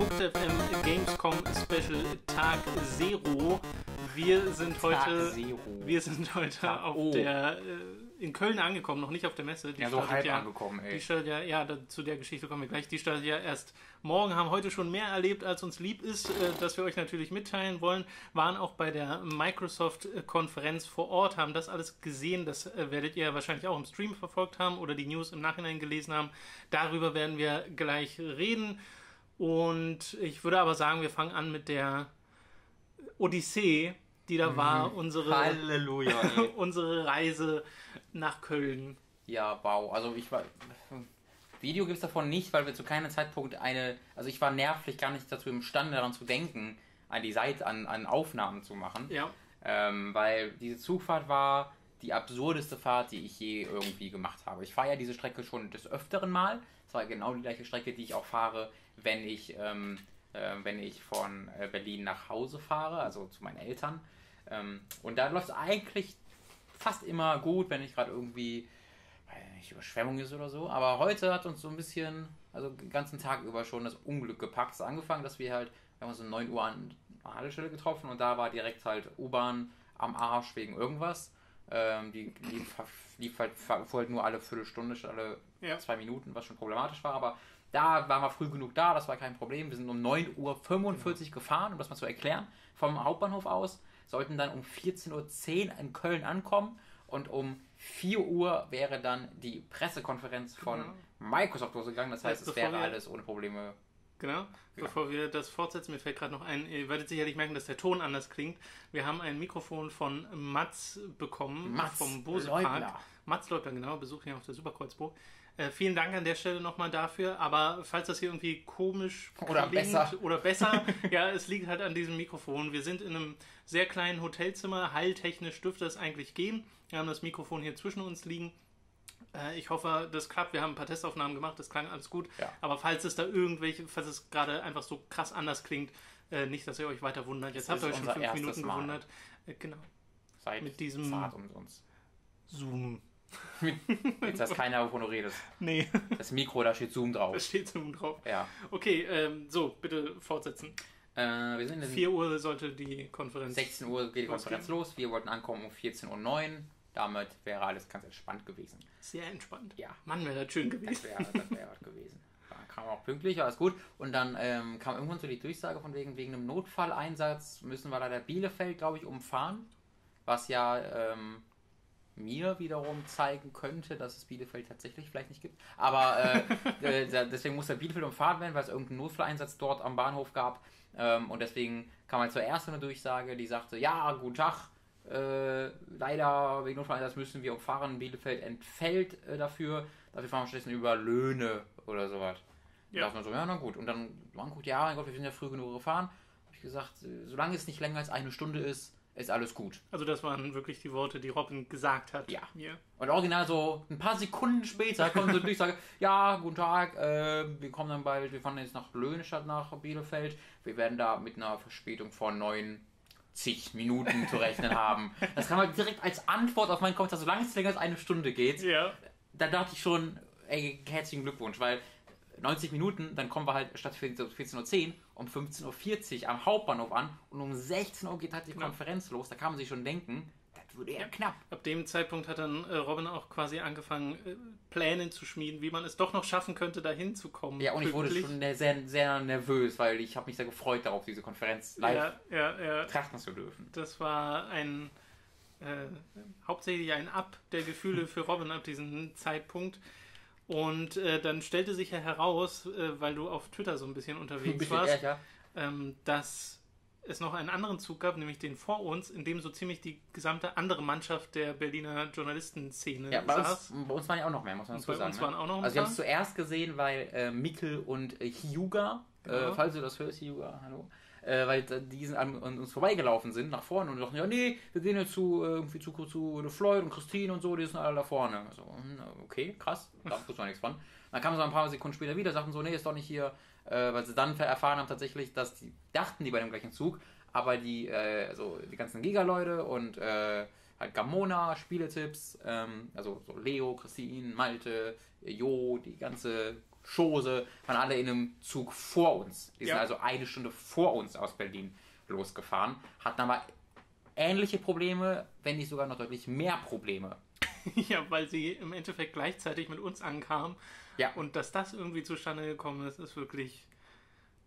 willkommen bei unserem Hooked FM Gamescom Special Tag Zero. Wir sind heute, wir sind heute Tag auf O. der äh, in Köln angekommen, noch nicht auf der Messe. Die Ja, so halb ja, angekommen, ey. Die startet ja, ja, da, zu der Geschichte kommen wir gleich. Die startet ja erst morgen, haben heute schon mehr erlebt, als uns lieb ist, äh, dass wir euch natürlich mitteilen wollen. Waren auch bei der Microsoft-Konferenz vor Ort, haben das alles gesehen. Das äh, werdet ihr wahrscheinlich auch im Stream verfolgt haben oder die News im Nachhinein gelesen haben. Darüber werden wir gleich reden. Und ich würde aber sagen, wir fangen an mit der Odyssee, die da war, unsere, Halleluja. unsere Reise nach Köln. ja, wow. Also ich war. Video gibt's davon nicht, weil wir zu keinem Zeitpunkt eine. Also ich war nervlich gar nicht dazu imstande, daran zu denken, an die Seite, an, an Aufnahmen zu machen. Ja. Ähm, weil diese Zugfahrt war die absurdeste Fahrt, die ich je irgendwie gemacht habe. Ich fahre ja diese Strecke schon des Öfteren mal. Es war genau die gleiche Strecke, die ich auch fahre, wenn ich, ähm, äh, wenn ich von äh, Berlin nach Hause fahre, also zu meinen Eltern. Ähm, und da läuft es eigentlich fast immer gut, wenn ich gerade irgendwie nicht, Überschwemmung ist oder so. Aber heute hat uns so ein bisschen, also den ganzen Tag über schon das Unglück gepackt. Es angefangen, dass wir halt, wir haben uns um 9 Uhr an der Haltestelle getroffen und da war direkt halt U-Bahn am Arsch wegen irgendwas. Ähm, die lief, lief halt, fuhr halt nur alle Viertelstunde statt alle Ja. zwei Minuten, was schon problematisch war. Aber da waren wir früh genug da, das war kein Problem. Wir sind um 9.45 Uhr gefahren, um das mal zu erklären, vom Hauptbahnhof aus. Sollten dann um 14.10 Uhr in Köln ankommen und um 4 Uhr wäre dann die Pressekonferenz von Genau. Microsoft losgegangen. Das heißt, es wäre alles ohne Probleme. Genau. Bevor wir das fortsetzen, mir fällt gerade noch ein, ihr werdet sicherlich merken, dass der Ton anders klingt. Wir haben ein Mikrofon von Mats bekommen, Mats vom Bose Leubler. Park. Mats Leubler, genau, besuchen hier auf der Superkreuzburg. Äh, vielen Dank an der Stelle nochmal dafür, aber falls das hier irgendwie komisch Oder besser. oder besser, ja, es liegt halt an diesem Mikrofon. Wir sind in einem sehr kleinen Hotelzimmer, heiltechnisch dürfte es eigentlich gehen. Wir haben das Mikrofon hier zwischen uns liegen. Äh, Ich hoffe, das klappt. Wir haben ein paar Testaufnahmen gemacht, das klang alles gut. Ja. Aber falls es da irgendwelche, falls es gerade einfach so krass anders klingt, äh, nicht, dass ihr euch weiter wundert. Jetzt Es habt ihr ist euch schon fünf Minuten Mal. gewundert. Äh, Genau. Seid Mit diesem- zart um uns. Zoom. Jetzt hast keiner, wovon du redest. Nee, Das Mikro, da steht Zoom da drauf. steht Zoom drauf. Ja. Okay, ähm, so, bitte fortsetzen. Äh, wir sind in 4 Uhr sollte die Konferenz. 16 Uhr geht die Losgehen. Konferenz los. Wir wollten ankommen um 14.09 Uhr. Damit wäre alles ganz entspannt gewesen. Sehr entspannt. Ja. Mann, wäre das schön Das gewesen. wäre das wär was gewesen. Da kam auch pünktlich, alles gut. Und dann ähm, kam irgendwann so die Durchsage von wegen, wegen einem Notfalleinsatz müssen wir leider Bielefeld, glaube ich, umfahren. Was ja ähm, mir wiederum zeigen könnte, dass es Bielefeld tatsächlich vielleicht nicht gibt. Aber äh, äh, deswegen musste Bielefeld umfahren werden, weil es irgendeinen Notfalleinsatz dort am Bahnhof gab. Ähm, und deswegen kam halt zuerst so eine Durchsage, die sagte, ja, guten Tag, äh, leider wegen Notfalleinsatz müssen wir umfahren. Bielefeld entfällt äh, dafür. Dafür fahren wir stattdessen über Löhne oder sowas. Ja. Da dachte man so, ja, na gut. Und dann man gut, ja, mein Gott, wir sind ja früh genug gefahren. Habe ich gesagt, äh, solange es nicht länger als eine Stunde ist, ist alles gut. Also das waren wirklich die Worte, die Robin gesagt hat. Ja. Mir. Und original so ein paar Sekunden später kommt so eine Durchsage, ja, guten Tag, äh, wir kommen dann bald, wir fahren jetzt nach Löhne statt nach Bielefeld. Wir werden da mit einer Verspätung von neun zig Minuten zu rechnen haben. Das kam halt direkt als Antwort auf meinen Kommentar, solange es länger als eine Stunde geht. Ja. Da dachte ich schon, ey, herzlichen Glückwunsch, weil 90 Minuten, dann kommen wir halt statt 14.10 Uhr um 15.40 Uhr am Hauptbahnhof an und um 16 Uhr geht halt die. Konferenz los. Da kann man sich schon denken, das würde eher knapp. Ab dem Zeitpunkt hat dann äh, Robin auch quasi angefangen, äh, Pläne zu schmieden, wie man es doch noch schaffen könnte, da hinzukommen. Ja, und ich wurde schon ne- sehr, sehr nervös, weil ich habe mich sehr gefreut darauf, diese Konferenz live Ja, ja, ja. betrachten zu dürfen. Das war ein äh, hauptsächlich ein Ab der Gefühle für Robin ab diesem Zeitpunkt. Und äh, dann stellte sich ja heraus, äh, weil du auf Twitter so ein bisschen unterwegs Ein bisschen warst, ähm, dass es noch einen anderen Zug gab, nämlich den vor uns, in dem so ziemlich die gesamte andere Mannschaft der Berliner Journalistenszene Ja, bei saß. uns, bei uns waren ja auch noch mehr, muss man dazu bei sagen. uns ne? waren auch noch ein also wir haben es zuerst gesehen, weil äh, Mikkel und äh, Hyuga, Genau. äh, falls du das hörst, Hyuga, hallo, äh, weil äh, die sind an, an uns vorbeigelaufen sind, nach vorne und dachten, ja nee, wir gehen jetzt zu, äh, irgendwie zu, zu Floyd und Christine und so, die sind alle da vorne. So, hm, okay, krass, da wusste man nichts von. Dann kamen sie ein paar Sekunden später wieder, sagten so, nee, ist doch nicht hier, äh, weil sie dann erfahren haben tatsächlich, dass die dachten, die bei dem gleichen Zug, aber die, äh, also die ganzen Giga-Leute und äh, halt Gamona, Spieletipps, ähm, also so Leo, Christine, Malte, Jo, die ganze Schose, waren alle in einem Zug vor uns. Die sind Ja. also eine Stunde vor uns aus Berlin losgefahren, hatten aber ähnliche Probleme, wenn nicht sogar noch deutlich mehr Probleme. ja, weil sie im Endeffekt gleichzeitig mit uns ankamen. Ja. Und dass das irgendwie zustande gekommen ist, ist wirklich,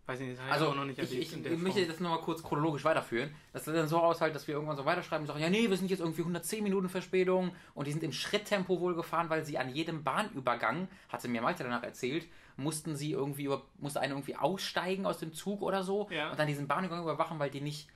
weiß ich nicht, das ich Also auch noch nicht ich, erlebt ich, der ich möchte das nochmal kurz chronologisch weiterführen. Das sieht dann so aus, halt, dass wir irgendwann so weiterschreiben und sagen, ja nee, wir sind jetzt irgendwie 110 Minuten Verspätung und die sind im Schritttempo wohl gefahren, weil sie an jedem Bahnübergang, hatte mir Malte danach erzählt, mussten sie irgendwie über, musste einer irgendwie aussteigen aus dem Zug oder so Ja. und dann diesen Bahnübergang überwachen, weil die nicht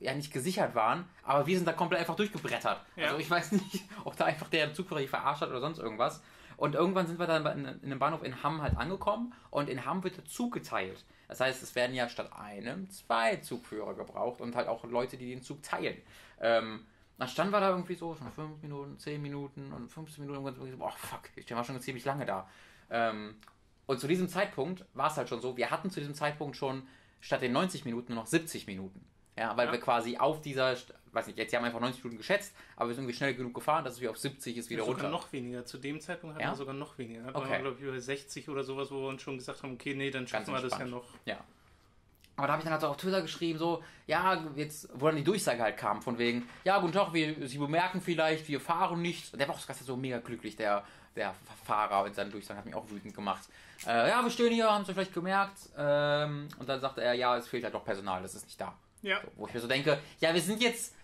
ja nicht gesichert waren, aber wir sind da komplett einfach durchgebrettert. Ja. Also ich weiß nicht, ob da einfach der die verarscht hat oder sonst irgendwas. Und irgendwann sind wir dann in, in einem Bahnhof in Hamm halt angekommen und in Hamm wird der Zug geteilt. Das heißt, es werden ja statt einem zwei Zugführer gebraucht und halt auch Leute, die den Zug teilen. Ähm, dann standen wir da irgendwie so, schon 5 Minuten, 10 Minuten und 15 Minuten und so, oh fuck, ich war schon ziemlich lange da. Ähm, und zu diesem Zeitpunkt war es halt schon so, wir hatten zu diesem Zeitpunkt schon statt den 90 Minuten nur noch 70 Minuten. Ja, weil Ja. wir quasi auf dieser, weiß nicht, jetzt haben wir einfach 90 Minuten geschätzt, aber wir sind irgendwie schnell genug gefahren, dass wir auf 70 ist wieder sogar runter. noch weniger. Zu dem Zeitpunkt hatten Ja? wir sogar noch weniger. Da Okay. waren wir, glaube ich, über 60 oder sowas, wo wir uns schon gesagt haben, okay, nee, dann schaffen wir das ja noch. Ja. Aber da habe ich dann halt so auf Twitter geschrieben, so, ja, jetzt, wo dann die Durchsage halt kam, von wegen, ja, guten Tag, wir, Sie bemerken vielleicht, wir fahren nicht. Und der war auch so mega glücklich, der, der Fahrer mit seinen Durchsagen hat mich auch wütend gemacht. Äh, ja, wir stehen hier, haben Sie vielleicht gemerkt. Ähm, und dann sagte er, ja, es fehlt halt doch Personal, das ist nicht da. Ja. So, wo ich mir so denke, ja, wir sind jetzt,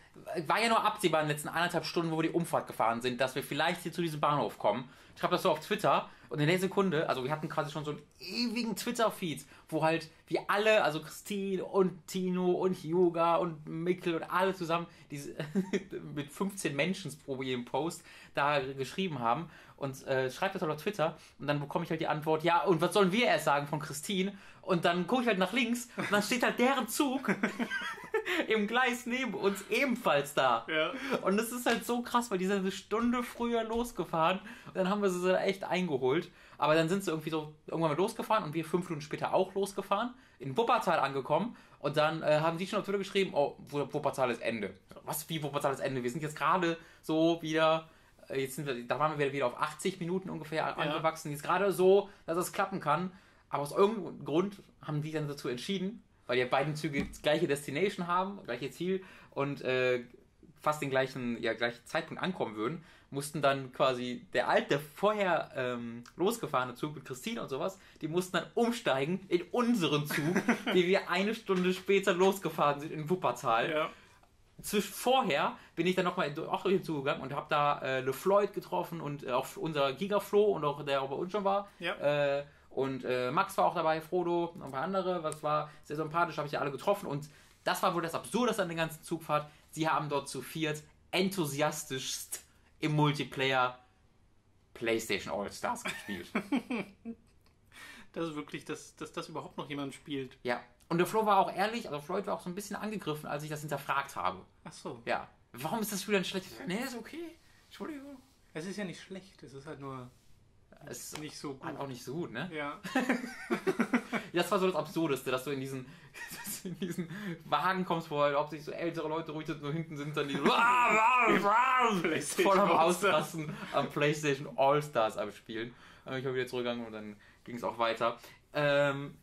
war ja nur absehbar in den letzten anderthalb Stunden, wo wir die Umfahrt gefahren sind, dass wir vielleicht hier zu diesem Bahnhof kommen. Ich schreibe das so auf Twitter und in der Sekunde, also wir hatten quasi schon so einen ewigen Twitter-Feed, wo halt wir alle, also Christine und Tino und Yoga und Mikkel und alle zusammen diese, mit 15 Menschen pro jedem Post da geschrieben haben und äh, schreibt das halt auf Twitter und dann bekomme ich halt die Antwort, ja, und was sollen wir erst sagen von Christine? Und dann gucke ich halt nach links und dann steht halt deren Zug im Gleis neben uns ebenfalls da. Ja. Und das ist halt so krass, weil die sind eine Stunde früher losgefahren und dann haben wir sie so echt eingeholt. Aber dann sind sie irgendwie so irgendwann mal losgefahren und wir fünf Minuten später auch losgefahren, in Wuppertal angekommen und dann äh, haben die schon auf Twitter geschrieben, oh, Wu- Wuppertal ist Ende. Was, wie Wuppertal ist Ende? Wir sind jetzt gerade so wieder, äh, jetzt sind wir, da waren wir wieder auf 80 Minuten ungefähr angewachsen. Jetzt gerade so, dass es klappen kann. Aber aus irgendeinem Grund haben die dann dazu entschieden, weil die beiden Züge gleiche Destination haben, gleiche Ziel und äh, fast den gleichen, ja, gleichen Zeitpunkt ankommen würden, mussten dann quasi der alte, vorher ähm, losgefahrene Zug mit Christine und sowas, die mussten dann umsteigen in unseren Zug, wie wir eine Stunde später losgefahren sind in Wuppertal. Ja. Zwisch vorher bin ich dann nochmal auch durch den Zug gegangen und habe da äh, LeFloid getroffen und äh, auch unser Gigaflo und auch der auch bei uns schon war. Ja. Äh, und äh, Max war auch dabei, Frodo, und ein paar andere. Was war sehr sympathisch, habe ich ja alle getroffen. Und das war wohl das Absurdeste an der ganzen Zugfahrt. Sie haben dort zu viert enthusiastischst im Multiplayer PlayStation All-Stars gespielt. Das ist wirklich, dass, dass das überhaupt noch jemand spielt. ja. Und der Flo war auch ehrlich, also Floyd war auch so ein bisschen angegriffen, als ich das hinterfragt habe. Ach so. Ja. Warum ist das Spiel dann schlecht? Nee, ist okay. Entschuldigung. Es ist ja nicht schlecht, es ist halt nur ist nicht so gut. halt auch nicht so gut, ne? Ja. Das war so das Absurdeste, dass du in diesen, in diesen Wagen kommst, wo halt hauptsächlich so ältere Leute ruhig sitzen und hinten sind dann die voll am. Ausrasten am PlayStation All-Stars abspielen. Ich mal wieder zurückgegangen und dann ging es auch weiter. Ähm,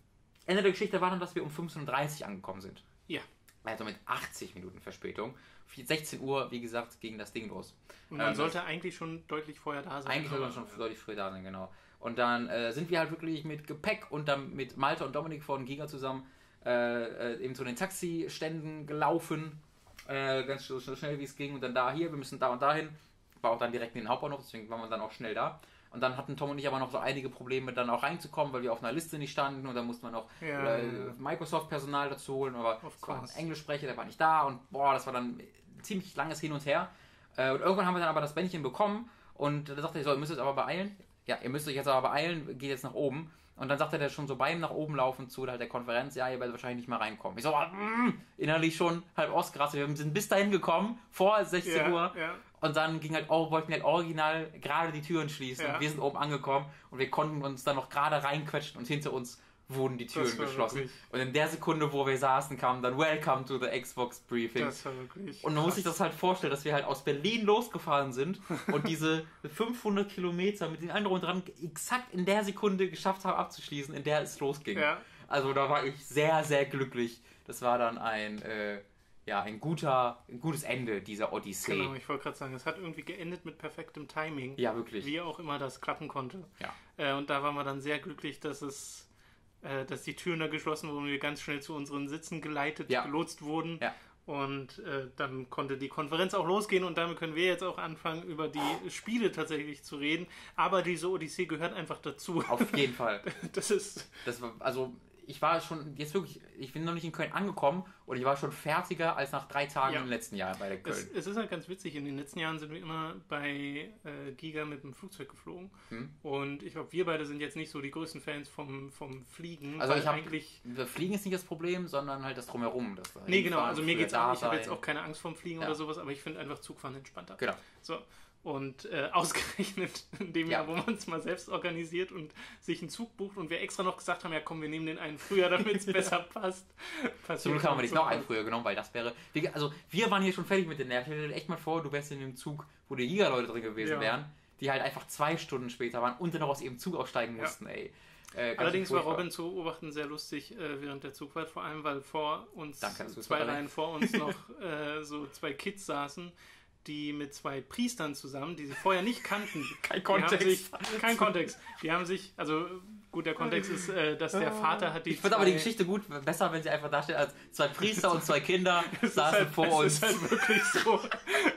Ende der Geschichte war dann, dass wir um 15.30 Uhr angekommen sind. Ja. Also mit 80 Minuten Verspätung. 16 Uhr, wie gesagt, ging das Ding los. Und man Ähm, sollte eigentlich schon deutlich vorher da sein. Eigentlich sollte man schon deutlich früher da sein, genau. Und dann äh, sind wir halt wirklich mit Gepäck und dann mit Malte und Dominik von Giga zusammen äh, äh, eben zu den Taxiständen gelaufen. Äh, ganz so, so schnell wie es ging. Und dann da, hier, wir müssen da und dahin. War auch dann direkt in den Hauptbahnhof, deswegen waren wir dann auch schnell da. Und dann hatten Tom und ich aber noch so einige Probleme, dann auch reinzukommen, weil wir auf einer Liste nicht standen. Und dann musste man auch Ja, äh, ja. Microsoft-Personal dazu holen. Aber es war ein. Englischsprecher, der war nicht da. Und boah, das war dann ein ziemlich langes Hin und Her. Äh, und irgendwann haben wir dann aber das Bändchen bekommen und da sagte er so, ihr müsst euch aber beeilen. Ja, ihr müsst euch jetzt aber beeilen, geht jetzt nach oben. Und dann sagte er schon so beim nach oben laufen zu halt der Konferenz, ja, ihr werdet wahrscheinlich nicht mehr reinkommen. Ich so, mm, innerlich schon halb ausgerastet. Wir sind bis dahin gekommen, vor 16 Ja, Uhr. ja. Und dann ging halt auch, wollten wir halt original gerade die Türen schließen. Ja. Und wir sind oben angekommen und wir konnten uns dann noch gerade reinquetschen und hinter uns wurden die Türen geschlossen. wirklich- Und in der Sekunde, wo wir saßen, kam dann Welcome to the Xbox Briefing. Das war wirklich. Und man muss sich das halt vorstellen, dass wir halt aus Berlin losgefahren sind und diese 500 Kilometer mit den anderen dran exakt in der Sekunde geschafft haben abzuschließen, in der es losging. Ja, Also da war ich sehr, sehr glücklich. Das war dann ein, äh, ja, ein, guter, ein gutes Ende dieser Odyssee. genau. Ich wollte gerade sagen, es hat irgendwie geendet mit perfektem Timing. Ja, wirklich. Wie auch immer das klappen konnte. Ja. Äh, und da waren wir dann sehr glücklich, dass es, äh, dass die Türen da geschlossen wurden und wir ganz schnell zu unseren Sitzen geleitet, Ja. gelotst wurden. Ja. Und äh, dann konnte die Konferenz auch losgehen und damit können wir jetzt auch anfangen, über die Spiele tatsächlich zu reden. Aber diese Odyssee gehört einfach dazu. Auf jeden Fall. Das ist. Das war, also ich war schon, jetzt wirklich, ich bin noch nicht in Köln angekommen und ich war schon fertiger als nach drei Tagen Ja. im letzten Jahr bei der Es, Köln. es ist halt ganz witzig. In den letzten Jahren sind wir immer bei äh, Giga mit dem Flugzeug geflogen. Hm. Und ich glaube, wir beide sind jetzt nicht so die größten Fans vom, vom Fliegen. Also ich hab- eigentlich. Fliegen ist nicht das Problem, sondern halt das Drumherum. Das Nee, genau. Also mir geht's auch. Ich habe jetzt auch keine Angst vorm Fliegen Ja. oder sowas, aber ich finde einfach Zugfahren entspannter. Genau. So. Und äh, ausgerechnet in dem Ja. Jahr, wo man es mal selbst organisiert und sich einen Zug bucht und wir extra noch gesagt haben, ja komm, wir nehmen den einen früher, damit es besser passt. Zum Glück haben wir nicht noch einen früher genommen, weil das wäre. Also, wir waren hier schon fertig mit den Nerven. Stell dir echt mal vor, du wärst in dem Zug, wo die Giga-Leute drin gewesen Ja. wären, die halt einfach zwei Stunden später waren und dann noch aus ihrem Zug aussteigen mussten, ey. Äh, Allerdings war. Robin zu beobachten sehr lustig äh, während der Zugfahrt, vor allem weil vor uns, Danke, zwei. Reihen vor uns noch äh, so zwei Kids saßen, die mit zwei Priestern zusammen, die sie vorher nicht kannten. Kein Kontext. Sich, kein Kontext. Die haben sich, also gut, der Kontext ist, äh, dass der Vater hat die Ich finde aber die Geschichte gut, besser, wenn sie einfach da steht, als zwei Priester und zwei Kinder Es ist saßen halt, vor es uns. ist halt wirklich so.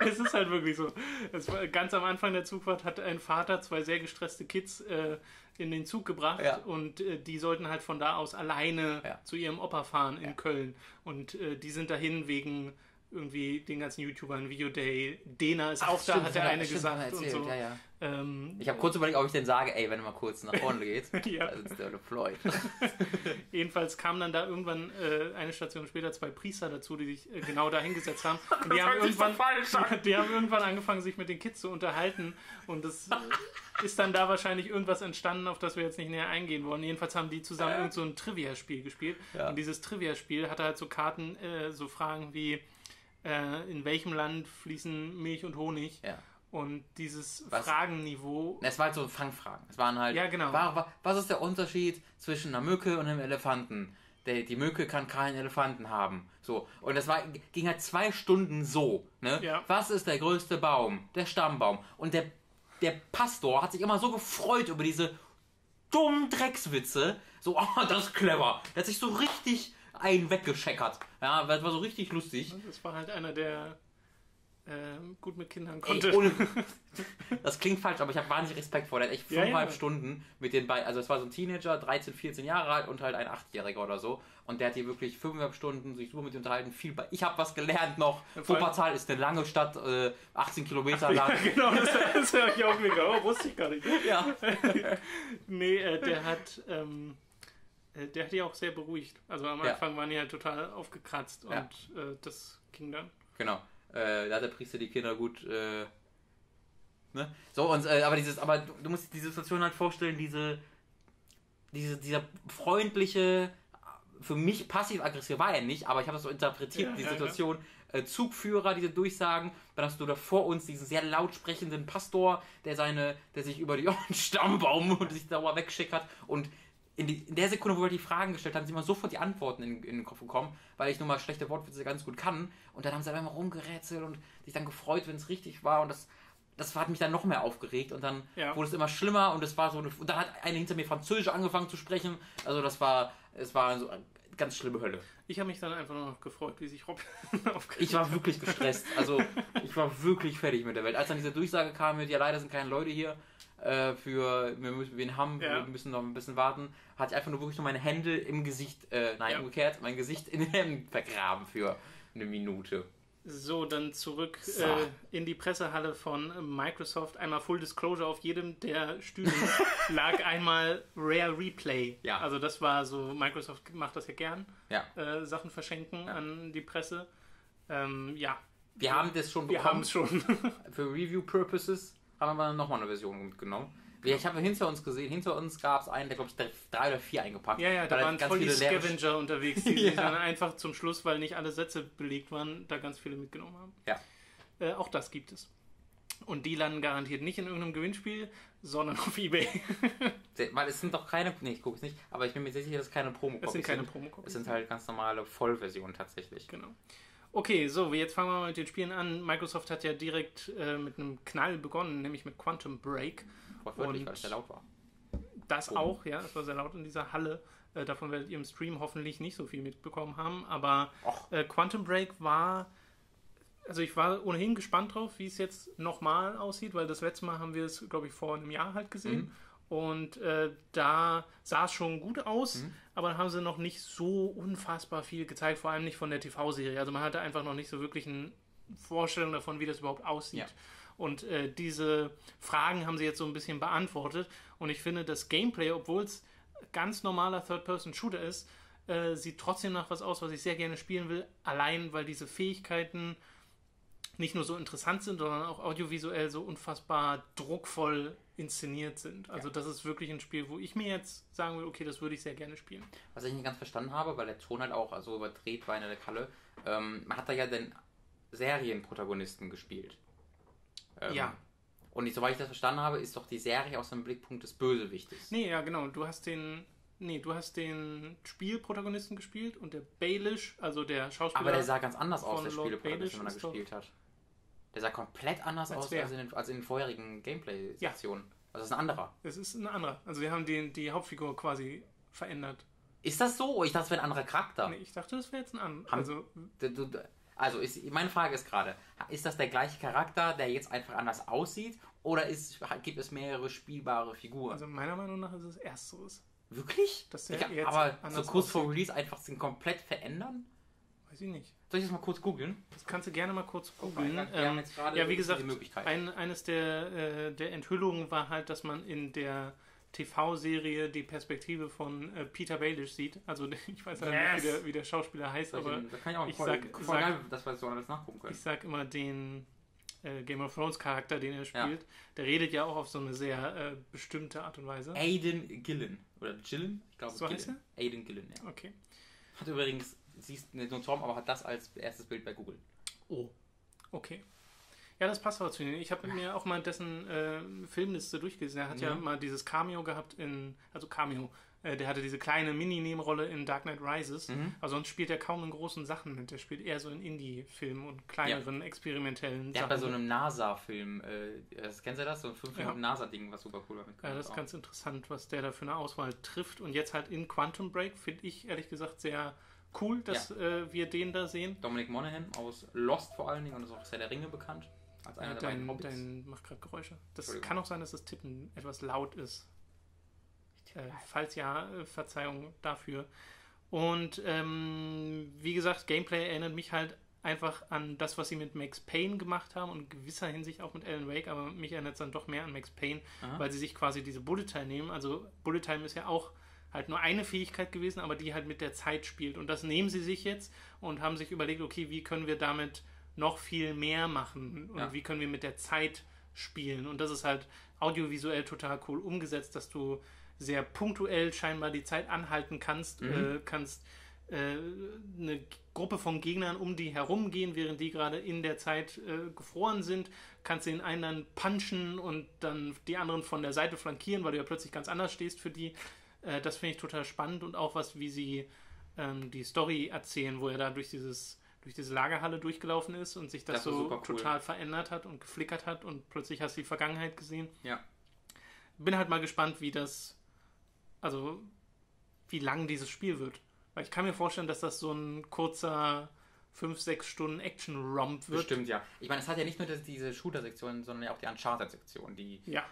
Es ist halt wirklich so. Es war, ganz am Anfang der Zugfahrt hat ein Vater zwei sehr gestresste Kids äh, in den Zug gebracht Ja. und äh, die sollten halt von da aus alleine Ja. zu ihrem Opa fahren in Köln. Und äh, die sind dahin wegen irgendwie den ganzen YouTubern, Video Day. Dena ist auch da, hat der eine gesagt und so. Ja, ja. Ähm, Ich habe kurz überlegt, ob ich denn sage, ey, wenn du mal kurz nach vorne geht, Ja. da sitzt der Floyd. Jedenfalls kamen dann da irgendwann äh, eine Station später zwei Priester dazu, die sich äh, genau da hingesetzt haben. Und die haben, irgendwann, falsch an. die haben irgendwann angefangen, sich mit den Kids zu unterhalten. Und das äh, ist dann da wahrscheinlich irgendwas entstanden, auf das wir jetzt nicht näher eingehen wollen. Jedenfalls haben die zusammen irgend so ein Trivia-Spiel gespielt. Ja. Und dieses Trivia-Spiel hatte halt so Karten, äh, so Fragen wie, äh, in welchem Land fließen Milch und Honig? Ja. Und dieses Was? Fragenniveau Es war halt so Fangfragen. Es waren halt, Ja, genau. wa- wa- was ist der Unterschied zwischen einer Mücke und einem Elefanten? Der, die Mücke kann keinen Elefanten haben. So. Und das war, ging halt zwei Stunden so. Ne? Ja. Was ist der größte Baum? Der Stammbaum. Und der, der Pastor hat sich immer so gefreut über diese dummen Dreckswitze. So, oh, das ist clever. Der hat sich so richtig einen weggescheckert. Ja, das war so richtig lustig. Das war halt einer, der äh, gut mit Kindern Ey, konnte. ohne, das klingt falsch, aber ich habe wahnsinnig Respekt vor. Der hat echt Ja, fünfeinhalb ja. Stunden mit den beiden. Also, es war so ein Teenager, 13, 14 Jahre alt und halt ein Achtjähriger oder so. Und der hat hier wirklich fünfeinhalb Stunden sich super mit ihm unterhalten. Viel bei ich habe was gelernt noch. Wuppertal ist eine lange Stadt, äh, 18 Kilometer Ja, lang. genau, das, das höre ich auch mega. Oh, wusste ich gar nicht. Ja. Nee, äh, der hat, ähm, äh, der hat die auch sehr beruhigt. Also am Ja. Anfang waren die halt total aufgekratzt und Ja. äh, das ging dann. Genau. Äh, da hat der Priester die Kinder gut. Äh, ne? So, und, äh, aber dieses, aber du, du musst dir die Situation halt vorstellen, diese, diese, dieser freundliche, für mich passiv-aggressiv war er nicht, aber ich habe das so interpretiert, Ja, die ja, ja. Situation. Äh, Zugführer, diese Durchsagen, dann hast du da vor uns diesen sehr laut sprechenden Pastor, der seine, der sich über die Stammbaum und sich dauer wegschickert und in, die, in der Sekunde, wo wir die Fragen gestellt haben, sind mir sofort die Antworten in, in den Kopf gekommen, weil ich nun mal schlechte Wortwitze ganz gut kann. Und dann haben sie einfach mal rumgerätselt und sich dann gefreut, wenn es richtig war. Und das, das hat mich dann noch mehr aufgeregt. Und dann Ja. wurde es immer schlimmer und es war so eine, und dann hat eine hinter mir Französisch angefangen zu sprechen. Also das war, es war so eine ganz schlimme Hölle. Ich habe mich dann einfach nur noch gefreut, wie sich Robin aufgeregt Ich war wirklich gestresst. Also ich war wirklich fertig mit der Welt. Als dann diese Durchsage kam mit, ja leider sind keine Leute hier äh, für, wir müssen wen haben, Ja. wir müssen noch ein bisschen warten, hatte ich einfach nur wirklich nur meine Hände im Gesicht, äh, nein, Ja. umgekehrt, mein Gesicht in den Händen vergraben für eine Minute. So, dann zurück So. äh, in die Pressehalle von Microsoft. Einmal Full Disclosure auf jedem der Stühle lag einmal Rare Replay. Ja. Also das war so, Microsoft macht das ja gern, Ja. äh, Sachen verschenken an die Presse. Ähm, ja, Wir haben das schon wir haben bekommen. es schon. Für Review Purposes haben wir nochmal eine Version mitgenommen. Ich habe hinter uns gesehen, hinter uns gab es einen, der glaube ich drei oder vier eingepackt. Ja, ja, da waren ganz voll die viele leere Scavenger unterwegs, die Ja. sich dann einfach zum Schluss, weil nicht alle Sätze belegt waren, da ganz viele mitgenommen haben. Ja. Äh, auch das gibt es. Und die landen garantiert nicht in irgendeinem Gewinnspiel, sondern auf Ebay. Weil es sind doch keine, nee, ich gucke es nicht, aber ich bin mir sicher, dass es keine promo Das sind keine Es Promo-Copies. sind halt ganz normale Vollversionen tatsächlich. Genau. Okay, so, jetzt fangen wir mal mit den Spielen an. Microsoft hat ja direkt äh, mit einem Knall begonnen, nämlich mit Quantum Break. Wortwörtlich, weil es sehr laut war. Das Oh. auch, ja, es war sehr laut in dieser Halle. Äh, davon werdet ihr im Stream hoffentlich nicht so viel mitbekommen haben. Aber äh, Quantum Break war, also ich war ohnehin gespannt drauf, wie es jetzt nochmal aussieht, weil das letzte Mal haben wir es, glaube ich, vor einem Jahr halt gesehen. Mhm. Und äh, da sah es schon gut aus, Mhm. Aber dann haben sie noch nicht so unfassbar viel gezeigt, vor allem nicht von der TV-Serie. Also man hatte einfach noch nicht so wirklich eine Vorstellung davon, wie das überhaupt aussieht. Ja. Und äh, diese Fragen haben sie jetzt so ein bisschen beantwortet. Und ich finde, das Gameplay, obwohl es ganz normaler Third-Person-Shooter ist, äh, sieht trotzdem nach was aus, was ich sehr gerne spielen will. Allein, weil diese Fähigkeiten nicht nur so interessant sind, sondern auch audiovisuell so unfassbar druckvoll inszeniert sind. Also das ist wirklich ein Spiel, wo ich mir jetzt sagen will, okay, das würde ich sehr gerne spielen. Was ich nicht ganz verstanden habe, weil der Ton halt auch so überdreht war in der Kalle, ähm, man hat da ja den Serienprotagonisten gespielt. Ähm, Ja. Und soweit ich das verstanden habe, ist doch die Serie aus dem Blickpunkt des Bösewichtes. Nee, ja, genau. Du hast den. Nee, du hast den Spielprotagonisten gespielt und der Baelish, also der Schauspieler. Aber der sah ganz anders aus, der Lord Spieleprotagonist, wenn man da gespielt hat. Der sah komplett anders Als aus wer? als in, den, als in den vorherigen Gameplay-Sektionen. Also das ist ein anderer. Es ist ein anderer. Also wir haben den, die Hauptfigur quasi verändert. Ist das so? Ich dachte, es wäre ein anderer Charakter. Nee, ich dachte, das wäre jetzt ein anderer. Also, Also, ist, meine Frage ist gerade, ist das der gleiche Charakter, der jetzt einfach anders aussieht? Oder ist, gibt es mehrere spielbare Figuren? also meiner Meinung nach ist es Ersteres. Wirklich? Dass Ich der hab- jetzt aber so kurz vor. Release einfach den komplett verändern? Weiß ich nicht. Soll ich das mal kurz googeln? Das kannst du gerne mal kurz Guck googeln. mal, wir haben jetzt gerade ja, wie gesagt, ein, eines der, äh, der Enthüllungen war halt, dass man in der TV-Serie die Perspektive von äh, Peter Baelish sieht. Also ich weiß leider Yes! nicht, wie der, wie der Schauspieler heißt, Soll ich aber kann ich auch ich voll, sag- voll sag- geil, dass wir so alles nachgucken können. ich sag immer den äh, Game of Thrones Charakter, den er Ja. spielt, der redet ja auch auf so eine sehr äh, bestimmte Art und Weise. Aiden Gillen. Oder Gillen? Ich glaube, So heißt Gillen. Aiden Gillen, ja. Okay. Hat übrigens, siehst nicht nur Tom, aber hat das als erstes Bild bei Google. Oh, okay. Ja, das passt aber zu ihm. Ich habe mir auch mal dessen äh, Filmliste durchgelesen. Er hat ja. Ja. mal dieses Cameo gehabt in, also Cameo, äh, der hatte diese kleine Mini-Nebenrolle in Dark Knight Rises. Mhm. Aber sonst spielt er kaum in großen Sachen mit. Der spielt eher so in Indie-Filmen und kleineren, experimentellen Der hat Sachen. bei so einem NASA-Film, äh, das, kennst du das? So ein 5 Ja. Minuten NASA-Ding, was super cool war mit ja, das ist ganz interessant, was der da für eine Auswahl trifft. Und jetzt halt in Quantum Break finde ich ehrlich gesagt sehr cool, dass äh, wir den da sehen. Dominic Monaghan aus Lost vor allen Dingen und ist auch sehr der Ringe bekannt. Als einer Äh, der beiden dein, Hobbits. dein macht gerade Geräusche. Das kann auch sein, dass das Tippen etwas laut ist. Äh, falls ja, äh, Verzeihung dafür. Und ähm, wie gesagt, Gameplay erinnert mich halt einfach an das, was sie mit Max Payne gemacht haben und in gewisser Hinsicht auch mit Alan Wake, aber mich erinnert es dann doch mehr an Max Payne, Aha. weil sie sich quasi diese Bullet Time nehmen. Also Bullet Time ist ja auch halt nur eine Fähigkeit gewesen, aber die halt mit der Zeit spielt. Und das nehmen sie sich jetzt und haben sich überlegt, okay, wie können wir damit noch viel mehr machen und Ja. wie können wir mit der Zeit spielen. Und das ist halt audiovisuell total cool umgesetzt, dass du sehr punktuell scheinbar die Zeit anhalten kannst, Mhm. äh, kannst äh, eine Gruppe von Gegnern um die herumgehen, während die gerade in der Zeit äh, gefroren sind, kannst den einen dann punchen und dann die anderen von der Seite flankieren, weil du ja plötzlich ganz anders stehst für die. Äh, das finde ich total spannend und auch was, wie sie ähm, die Story erzählen, wo er da durch dieses durch diese Lagerhalle durchgelaufen ist und sich das, Das so cool. total verändert hat und geflickert hat und plötzlich hast du die Vergangenheit gesehen. Ja. Bin halt mal gespannt, wie das, also wie lang dieses Spiel wird. Weil ich kann mir vorstellen, dass das so ein kurzer 5, 6 Stunden Action-Romp wird. Bestimmt, ja. Ich meine, es hat ja nicht nur diese Shooter-Sektion, sondern ja auch die Uncharted-Sektion, die Ja,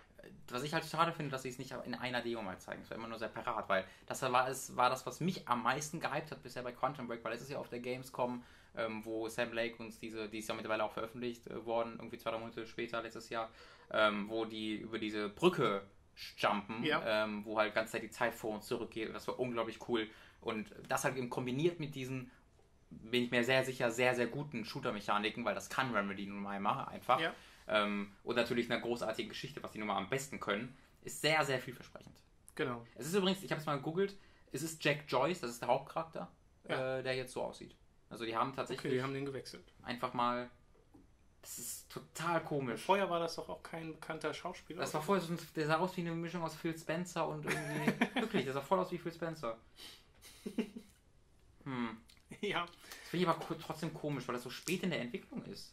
was ich halt schade finde, dass sie es nicht in einer Demo mal zeigen. Es war immer nur separat, weil das war, es war das, was mich am meisten gehypt hat bisher bei Quantum Break, weil es ist ja auf der Gamescom, ähm, wo Sam Lake uns diese, die ist ja mittlerweile auch veröffentlicht äh, worden, irgendwie zwei, drei Monate später, letztes Jahr, ähm, wo die über diese Brücke jumpen, Ja. ähm, wo halt ganz Zeit die Zeit vor und zurück geht und das war unglaublich cool. Und das halt eben kombiniert mit diesen, bin ich mir sehr sicher, sehr, sehr guten Shooter-Mechaniken, weil das kann Remedy nun mal einmal einfach. Ja. Ähm, und natürlich eine großartige Geschichte, was die nun mal am besten können. ist sehr, sehr vielversprechend. Genau. Es ist übrigens, ich habe es mal gegoogelt, es ist Jack Joyce, das ist der Hauptcharakter, Ja. äh, der jetzt so aussieht. Also die haben tatsächlich Okay, die haben den gewechselt. einfach mal. Das ist total komisch. Vorher war das doch auch kein bekannter Schauspieler. Das war vorher so ein, der sah aus wie eine Mischung aus Phil Spencer und irgendwie. wirklich, der sah voll aus wie Phil Spencer. Hm. ja. Das finde ich aber trotzdem komisch, weil das so spät in der Entwicklung ist.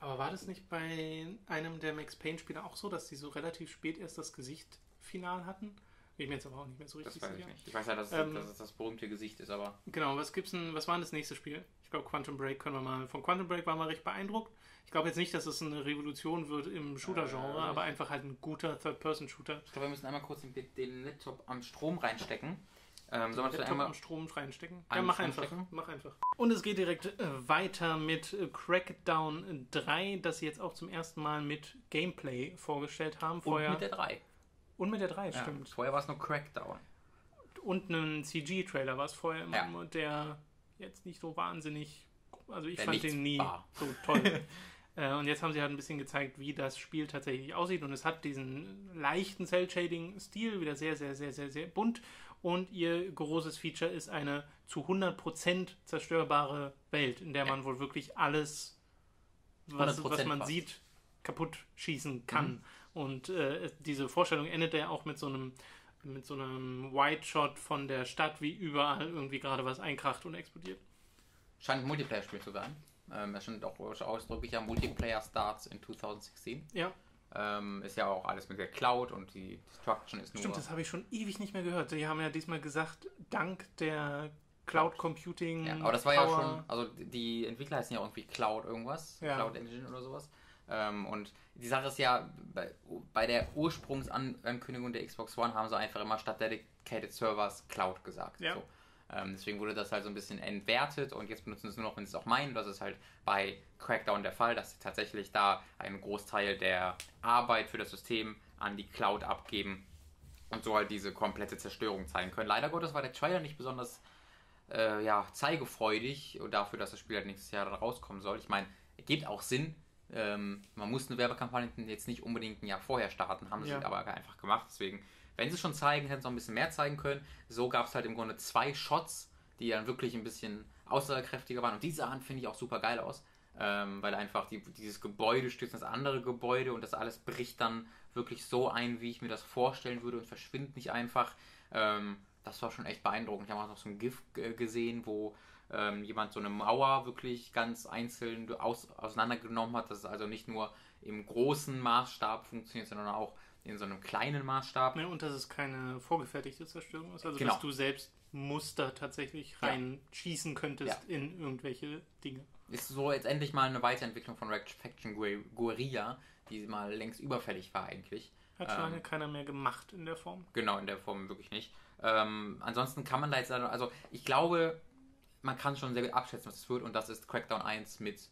Aber war das nicht bei einem der Max Payne-Spiele auch so, dass die so relativ spät erst das Gesicht final hatten? Bin ich mir jetzt aber auch nicht mehr so richtig Das weiß ich sicher. nicht. Ich weiß ja, dass, Ähm, dass es das berühmte Gesicht ist, aber. Genau, was gibt's denn, was war denn das nächste Spiel? Ich glaube, Quantum Break können wir mal. Von Quantum Break waren wir recht beeindruckt. Ich glaube jetzt nicht, dass es eine Revolution wird im Shooter-Genre, Äh, aber einfach halt ein guter Third-Person-Shooter. Ich glaube, wir müssen einmal kurz den, den Laptop am Strom reinstecken. Ähm, wir das Laptop einmal. Strom reinstecken. Ja, mach einfach. Mach einfach. Und es geht direkt äh, weiter mit äh, Crackdown 3, das sie jetzt auch zum ersten Mal mit Gameplay vorgestellt haben. Und Vorher, mit der 3. und mit der 3, Ja. stimmt. Vorher war es nur Crackdown. Und einen CG-Trailer war es vorher immer, Ja. der jetzt nicht so wahnsinnig. Also ich Der fand den nie war. so toll. äh, und jetzt haben sie halt ein bisschen gezeigt, wie das Spiel tatsächlich aussieht. Und es hat diesen leichten Cell-Shading-Stil, wieder sehr, sehr, sehr, sehr, sehr bunt. Und ihr großes Feature ist eine zu 100% zerstörbare Welt, in der Ja. man wohl wirklich alles, was, 100% was man fast. sieht, kaputt schießen kann. Mhm. Und äh, diese Vorstellung endet ja auch mit so einem mit so einem White Shot von der Stadt, wie überall irgendwie gerade was einkracht und explodiert. Scheint ein Multiplayer-Spiel zu sein. Ähm, es stand auch ausdrücklich ja Multiplayer Starts in 2016. Ja, Ähm, ist ja auch alles mit der Cloud und die Destruction ist nur. stimmt, das habe ich schon ewig nicht mehr gehört. Die haben ja diesmal gesagt, dank der Cloud Computing. ja, aber das war ja Power- schon, also die Entwickler heißen ja irgendwie Cloud irgendwas, Ja. Cloud Engine oder sowas. Ähm, und die Sache ist ja, bei, bei der Ursprungsankündigung der Xbox One haben sie einfach immer statt Dedicated Servers Cloud gesagt. Ja. So. Ähm, deswegen wurde das halt so ein bisschen entwertet und jetzt benutzen sie es nur noch, wenn sie es auch meinen. Das ist halt bei Crackdown der Fall, dass sie tatsächlich da einen Großteil der Arbeit für das System an die Cloud abgeben und so halt diese komplette Zerstörung zeigen können. Leider Gottes war der Trailer nicht besonders äh, ja, zeigefreudig dafür, dass das Spiel halt nächstes Jahr rauskommen soll. Ich meine, ergibt auch Sinn. Ähm, man muss eine Werbekampagne jetzt nicht unbedingt ein Jahr vorher starten, haben sie Ja. aber einfach gemacht. Deswegen, wenn sie schon zeigen, hätten sie noch ein bisschen mehr zeigen können. So gab es halt im Grunde zwei Shots, die dann wirklich ein bisschen aussagekräftiger waren. Und die sahen, finde ich, auch super geil aus. Ähm, weil einfach die, dieses Gebäude stürzt in das andere Gebäude und das alles bricht dann wirklich so ein, wie ich mir das vorstellen würde und verschwindet nicht einfach. Ähm, das war schon echt beeindruckend. Ich habe auch noch so ein GIF äh, gesehen, wo ähm, jemand so eine Mauer wirklich ganz einzeln aus, auseinandergenommen hat. Das ist also nicht nur im großen Maßstab funktioniert, sondern auch in so einem kleinen Maßstab. Ne, und dass es keine vorgefertigte Zerstörung ist. Also Genau. dass du selbst Muster tatsächlich Ja. reinschießen könntest in irgendwelche Dinge. Ist so jetzt endlich mal eine Weiterentwicklung von Red Faction Gu- Guerilla, die mal längst überfällig war eigentlich. Hat schon Ähm, lange keiner mehr gemacht in der Form. Genau, in der Form wirklich nicht. Ähm, ansonsten kann man da jetzt, also ich glaube, man kann schon sehr gut abschätzen, was es wird und das ist Crackdown 1 mit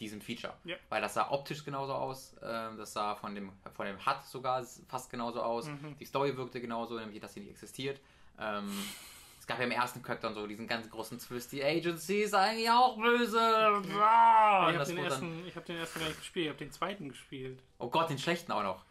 diesem Feature. Ja. Weil das sah optisch genauso aus, ähm, das sah von dem, von dem HUD sogar fast genauso aus, Mhm. die Story wirkte genauso, nämlich dass sie nicht existiert. Ähm, es gab ja im ersten Crackdown so diesen ganz großen Twist, die Agency ist eigentlich auch böse. Ah, ich habe den, wurde dann, ersten- ich hab den ersten gar nicht gespielt, ich habe den zweiten gespielt. oh Gott, den schlechten auch noch.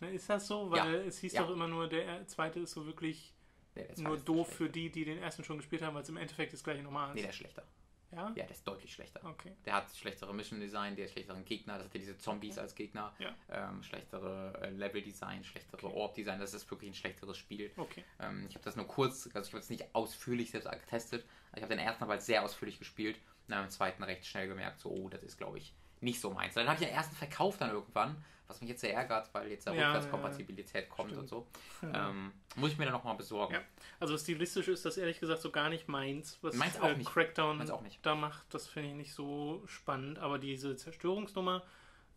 Ne, ist das so? Weil Ja. es hieß Ja. doch immer nur, der zweite ist so wirklich Nee, nur doof für die, die den ersten schon gespielt haben, weil es im Endeffekt das gleiche nochmal ist. Nee, der ist schlechter. Ja? Ja, der ist deutlich schlechter. Okay. Der hat schlechtere Mission Design, der hat schlechteren Gegner, das hat ja diese Zombies als Gegner, Ja. ähm, schlechtere äh, Level Design, schlechtere Okay. Orb Design, das ist wirklich ein schlechteres Spiel. Okay. Ähm, ich habe das nur kurz, also ich habe es nicht ausführlich selbst getestet, ich habe den ersten aber sehr ausführlich gespielt und dann im zweiten recht schnell gemerkt, so, oh, das ist glaube ich nicht so meins. Dann habe ich den ersten verkauft dann irgendwann, was mich jetzt sehr ärgert, weil jetzt eine Ja, Rückwärtskompatibilität kommt stimmt. und so. Ähm, muss ich mir dann nochmal besorgen. Ja. Also stilistisch ist das ehrlich gesagt so gar nicht meins, was Meins auch äh, nicht. Crackdown Meins auch nicht. da macht. Das finde ich nicht so spannend. Aber diese Zerstörungsnummer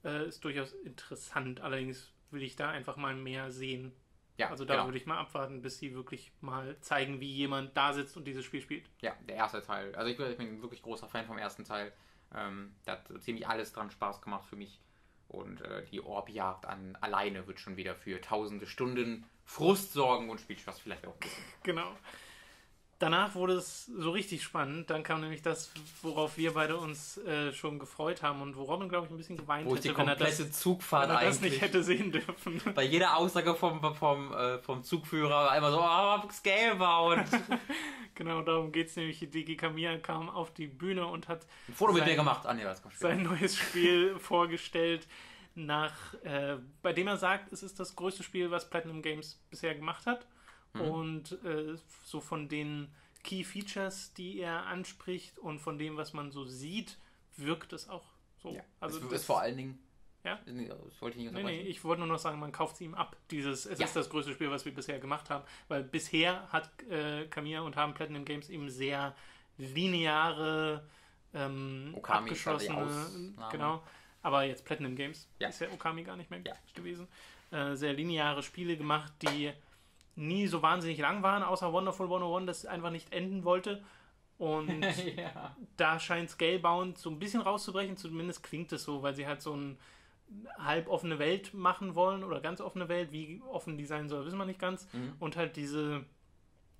äh, ist durchaus interessant. Allerdings will ich da einfach mal mehr sehen. Ja, Also da genau. würde ich mal abwarten, bis sie wirklich mal zeigen, wie jemand da sitzt und dieses Spiel spielt. Ja, der erste Teil. Also ich bin, ich bin ein wirklich großer Fan vom ersten Teil. Ähm, da hat so ziemlich alles dran Spaß gemacht für mich. Und äh, die Orbjagd an alleine wird schon wieder für tausende Stunden Frust sorgen und Spielspaß vielleicht auch. Genau. Danach wurde es so richtig spannend. Dann kam nämlich das, worauf wir beide uns äh, schon gefreut haben und wo Robin, glaube ich, ein bisschen geweint Wo ich die hätte, wenn er komplette das, Zugfahrt wenn er das nicht hätte sehen dürfen. Bei jeder Aussage vom, vom, äh, vom Zugführer einmal so, oh, Scalebound. genau, darum geht es nämlich. Digi Kamiya kam auf die Bühne und hat Ein Foto mit Sein- mir gemacht. Ah, nee, das kommt sein neues Spiel vorgestellt, nach, äh, bei dem er sagt, es ist das größte Spiel, was Platinum Games bisher gemacht hat. Mhm. Und äh, so von den Key Features, die er anspricht und von dem, was man so sieht, wirkt es auch so. Ja. Also es ist vor allen Dingen. Ja? Nee, Das wollte ich nicht Nee, nee, ich wollte nur noch sagen, man kauft es ihm ab. Dieses, es Ja. ist das größte Spiel, was wir bisher gemacht haben. Weil bisher hat äh, Kamiya und haben Platinum Games eben sehr lineare, ähm, Okami abgeschlossene, genau. Aber jetzt Platinum Games Ja. ist ja Okami gar nicht mehr Ja. gewesen. Äh, sehr lineare Spiele gemacht, die nie so wahnsinnig lang waren, außer Wonderful 101, das einfach nicht enden wollte. Und ja. da scheint Scalebound so ein bisschen rauszubrechen, zumindest klingt es so, weil sie halt so eine halboffene Welt machen wollen oder ganz offene Welt. Wie offen die sein soll, wissen wir nicht ganz. Mhm. Und halt diese,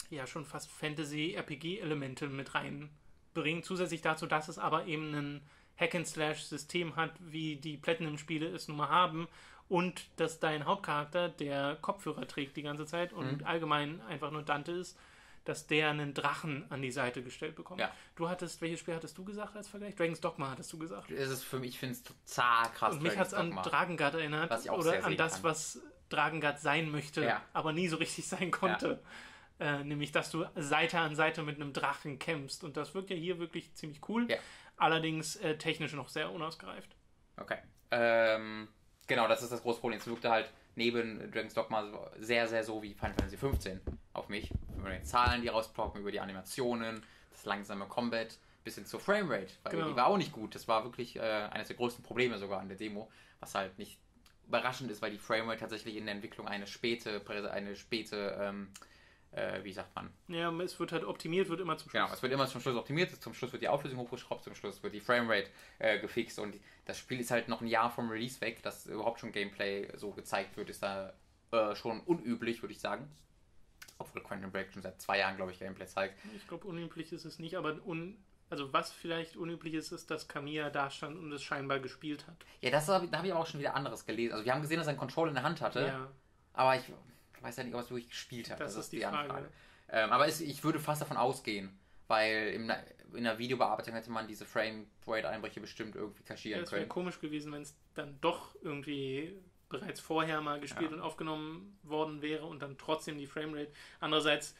ja, schon fast Fantasy-RPG-Elemente mit reinbringen. Zusätzlich dazu, dass es aber eben ein Hack-and-Slash-System hat, wie die Platinum-Spiele es nun mal haben. Und dass dein Hauptcharakter, der Kopfhörer trägt die ganze Zeit und Mhm. allgemein einfach nur Dante ist, dass der einen Drachen an die Seite gestellt bekommt. Ja. Du hattest, welches Spiel hattest du gesagt als Vergleich? Dragon's Dogma hattest du gesagt. Es ist für mich, ich finde es total krass. Und mich hat es an Dogma. Drakengard erinnert. Was ich auch oder sehr an das, kann. was Drakengard sein möchte, Ja. aber nie so richtig sein konnte. Äh, nämlich, dass du Seite an Seite mit einem Drachen kämpfst. Und das wirkt ja hier wirklich ziemlich cool. Ja. Allerdings äh, technisch noch sehr unausgereift. Okay. Ähm, genau, das ist das große Problem. Es wirkte halt neben Dragon's Dogma sehr, sehr so wie Final Fantasy 15 auf mich. Über die Zahlen, die rausploppen, über die Animationen, das langsame Combat, bis hin zur Framerate, weil Genau. die war auch nicht gut. Das war wirklich äh, eines der größten Probleme sogar an der Demo, was halt nicht überraschend ist, weil die Framerate tatsächlich in der Entwicklung eine späte, eine späte, ähm, äh, wie sagt man, Ja, es wird halt optimiert, wird immer zum Schluss. Genau, es wird immer zum Schluss optimiert, zum Schluss wird die Auflösung hochgeschraubt, zum Schluss wird die Framerate äh, gefixt und das Spiel ist halt noch ein Jahr vom Release weg, dass überhaupt schon Gameplay so gezeigt wird, ist da äh, schon unüblich, würde ich sagen. Obwohl Quantum Break schon seit zwei Jahren, glaube ich, Gameplay zeigt. Ich glaube, unüblich ist es nicht, aber un also was vielleicht unüblich ist, ist, dass Kamiya da stand und es scheinbar gespielt hat. Ja, das hab, ich- da habe ich aber auch schon wieder anderes gelesen. Also wir haben gesehen, dass er einen Controller in der Hand hatte, Ja, aber ich weiß ja nicht, ob er es wirklich gespielt hat. das, ist die Frage. Ähm, aber es, ich würde fast davon ausgehen, weil im, in der Videobearbeitung hätte man diese Framerate-Einbrüche bestimmt irgendwie Ja, kaschieren es wäre können. komisch gewesen, wenn es dann doch irgendwie bereits vorher mal gespielt Ja. und aufgenommen worden wäre und dann trotzdem die Framerate. Andererseits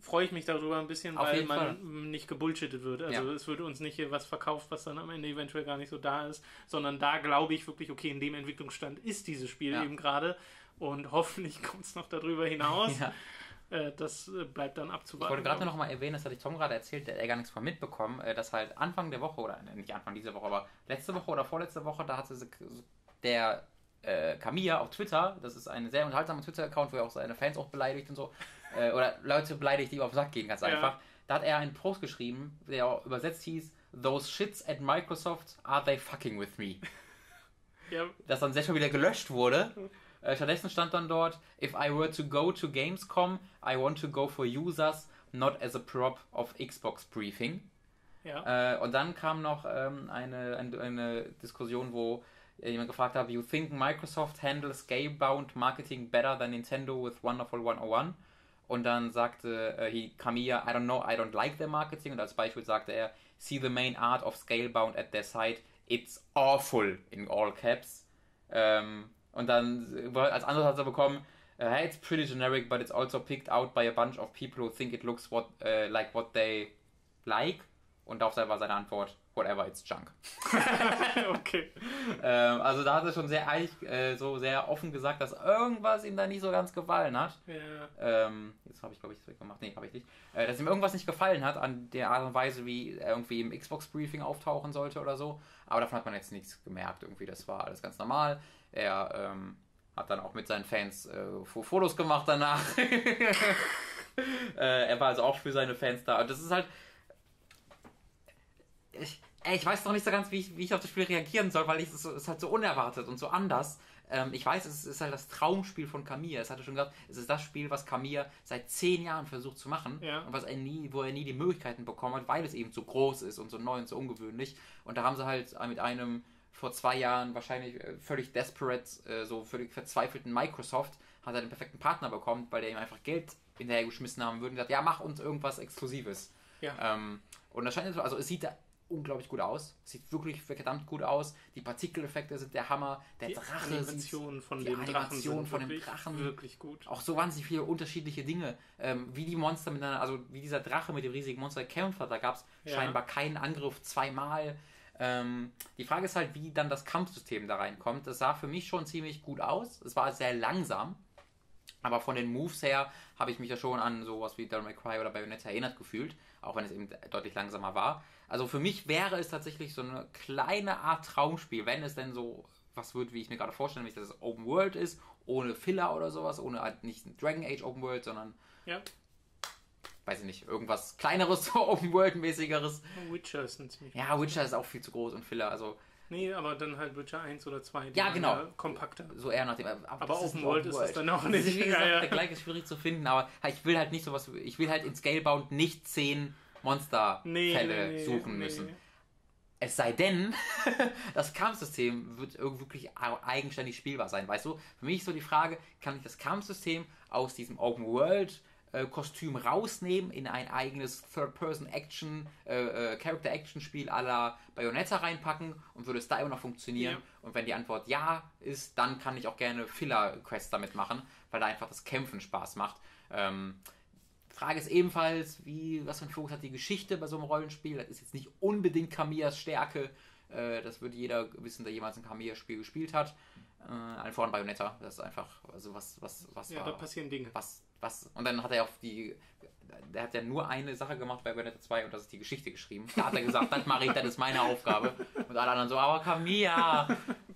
freue ich mich darüber ein bisschen, Auf weil man nicht gebullshittet wird. Also Ja. es wird uns nicht hier was verkauft, was dann am Ende eventuell gar nicht so da ist, sondern da glaube ich wirklich, okay, in dem Entwicklungsstand ist dieses Spiel Ja. eben gerade und hoffentlich kommt es noch darüber hinaus. Ja. Äh, das äh, bleibt dann Ich abzuwarten. wollte gerade noch mal erwähnen, das hatte ich Tom gerade erzählt, der hat ja gar nichts von mitbekommen, äh, dass halt Anfang der Woche, oder nicht Anfang dieser Woche, aber letzte Woche oder vorletzte Woche, da hatte der äh, Kamiya auf Twitter, das ist ein sehr unterhaltsamer Twitter-Account, wo er auch seine Fans auch beleidigt und so, äh, oder Leute beleidigt, die ihm auf den Sack gehen, ganz Ja. einfach. Da hat er einen Post geschrieben, der auch übersetzt hieß, Those shits at Microsoft, are they fucking with me? ich. Ja, das dann sehr schon wieder gelöscht wurde. Äh, stattdessen stand dann dort, if I were to go to Gamescom, I want to go for users, not as a prop of Xbox Briefing. ja. Äh, und dann kam noch ähm, eine, eine, eine Diskussion, wo jemand gefragt hat, you think Microsoft handles scale-bound marketing better than Nintendo with Wonderful 101? Und dann sagte äh, he, Kamiya, I don't know, I don't like their marketing. Und als Beispiel sagte er, see the main art of scale-bound at their site, it's awful in all caps. Ähm, und dann äh, als Antwort hat er bekommen, uh, hey, it's pretty generic, but it's also picked out by a bunch of people who think it looks what, uh, like what they like. Und darauf war seine Antwort, whatever, it's junk. okay. Ähm, also da hat er schon sehr ehrlich, äh, so sehr offen gesagt, dass irgendwas ihm da nicht so ganz gefallen hat. Ja. Ähm, jetzt habe ich, glaube ich, das weggemacht. Nee, habe ich nicht. Äh, dass ihm irgendwas nicht gefallen hat an der Art und Weise, wie er irgendwie im Xbox-Briefing auftauchen sollte oder so. Aber davon hat man jetzt nichts gemerkt. Irgendwie, das war alles ganz normal. Er ähm, hat dann auch mit seinen Fans äh, Fo- Fotos gemacht danach. äh, er war also auch für seine Fans da. Und das ist halt. Ich, ey, ich weiß noch nicht so ganz, wie ich, wie ich auf das Spiel reagieren soll, weil es ist so- ist halt so unerwartet und so anders. Ähm, ich weiß, es ist halt das Traumspiel von Kamiya. Es hatte schon gesagt, es ist das Spiel, was Kamiya seit zehn Jahren versucht zu machen Ja. und was er nie, wo er nie die Möglichkeiten bekommen hat, weil es eben so groß ist und so neu und so ungewöhnlich. Und da haben sie halt mit einem vor zwei Jahren wahrscheinlich äh, völlig desperate, äh, so völlig verzweifelten Microsoft, hat er den perfekten Partner bekommen, weil der ihm einfach Geld hinterhergeschmissen haben würde und gesagt, ja, mach uns irgendwas Exklusives. Ja. Ähm, und das scheint so, also es sieht da unglaublich gut aus. Es sieht wirklich verdammt gut aus. Die Partikeleffekte sind der Hammer. Der Die Drache Animation von die dem Drachen Animation sind von dem wirklich, Drachen. wirklich gut. auch so wahnsinnig viele unterschiedliche Dinge. Ähm, wie die Monster miteinander, also wie dieser Drache mit dem riesigen Monster kämpft hat. Da gab es Ja. scheinbar keinen Angriff zweimal. Ähm, die Frage ist halt, wie dann das Kampfsystem da reinkommt. Das sah für mich schon ziemlich gut aus. Es war sehr langsam. Aber von den Moves her habe ich mich ja schon an sowas wie Devil May Cry oder Bayonetta erinnert gefühlt, auch wenn es eben deutlich langsamer war. Also für mich wäre es tatsächlich so eine kleine Art Traumspiel, wenn es denn so was wird, wie ich mir gerade vorstelle, nämlich dass es Open World ist, ohne Filler oder sowas, ohne halt nicht Dragon Age Open World, sondern, Ja, weiß ich nicht, irgendwas kleineres, so Open World-mäßigeres. Witcher ist ein ziemlich. Ja, Witcher ist auch viel zu groß und Filler, also Nee, aber dann halt Witcher 1 oder 2. die Ja, genau. ja Kompakter. so eher nach dem. Aber das Open World ist es dann auch Das nicht. ist, wie gesagt, Ja, ja. der gleiche ist schwierig zu finden, aber ich will halt nicht sowas, ich will halt in Scalebound nicht zehn Monsterfälle Nee, nee, suchen nee. müssen. Es sei denn, das Kampfsystem wird irgendwie wirklich eigenständig spielbar sein. Weißt du, für mich ist so die Frage, kann ich das Kampfsystem aus diesem Open World Kostüm rausnehmen, in ein eigenes Third-Person-Action, äh, äh, Character-Action-Spiel la Bayonetta reinpacken und würde es da immer noch funktionieren? Ja. Und wenn die Antwort ja ist, dann kann ich auch gerne Filler-Quests damit machen, weil da einfach das Kämpfen Spaß macht. Ähm, Frage ist ebenfalls, wie, was für ein Fokus hat die Geschichte bei so einem Rollenspiel? Das ist jetzt nicht unbedingt Kamiyas Stärke. Äh, das würde jeder wissen, der jemals ein Kamiya-Spiel gespielt hat. Äh, allen voran Bayonetta. Das ist einfach, also was, was, was Ja, war, da passieren Dinge. was, was. Und dann hat er auf die, der hat ja nur eine Sache gemacht bei Bayonetta 2 und das ist die Geschichte geschrieben. Da hat er gesagt, das mache ich, das ist meine Aufgabe. Und alle anderen so, aber Kamiya,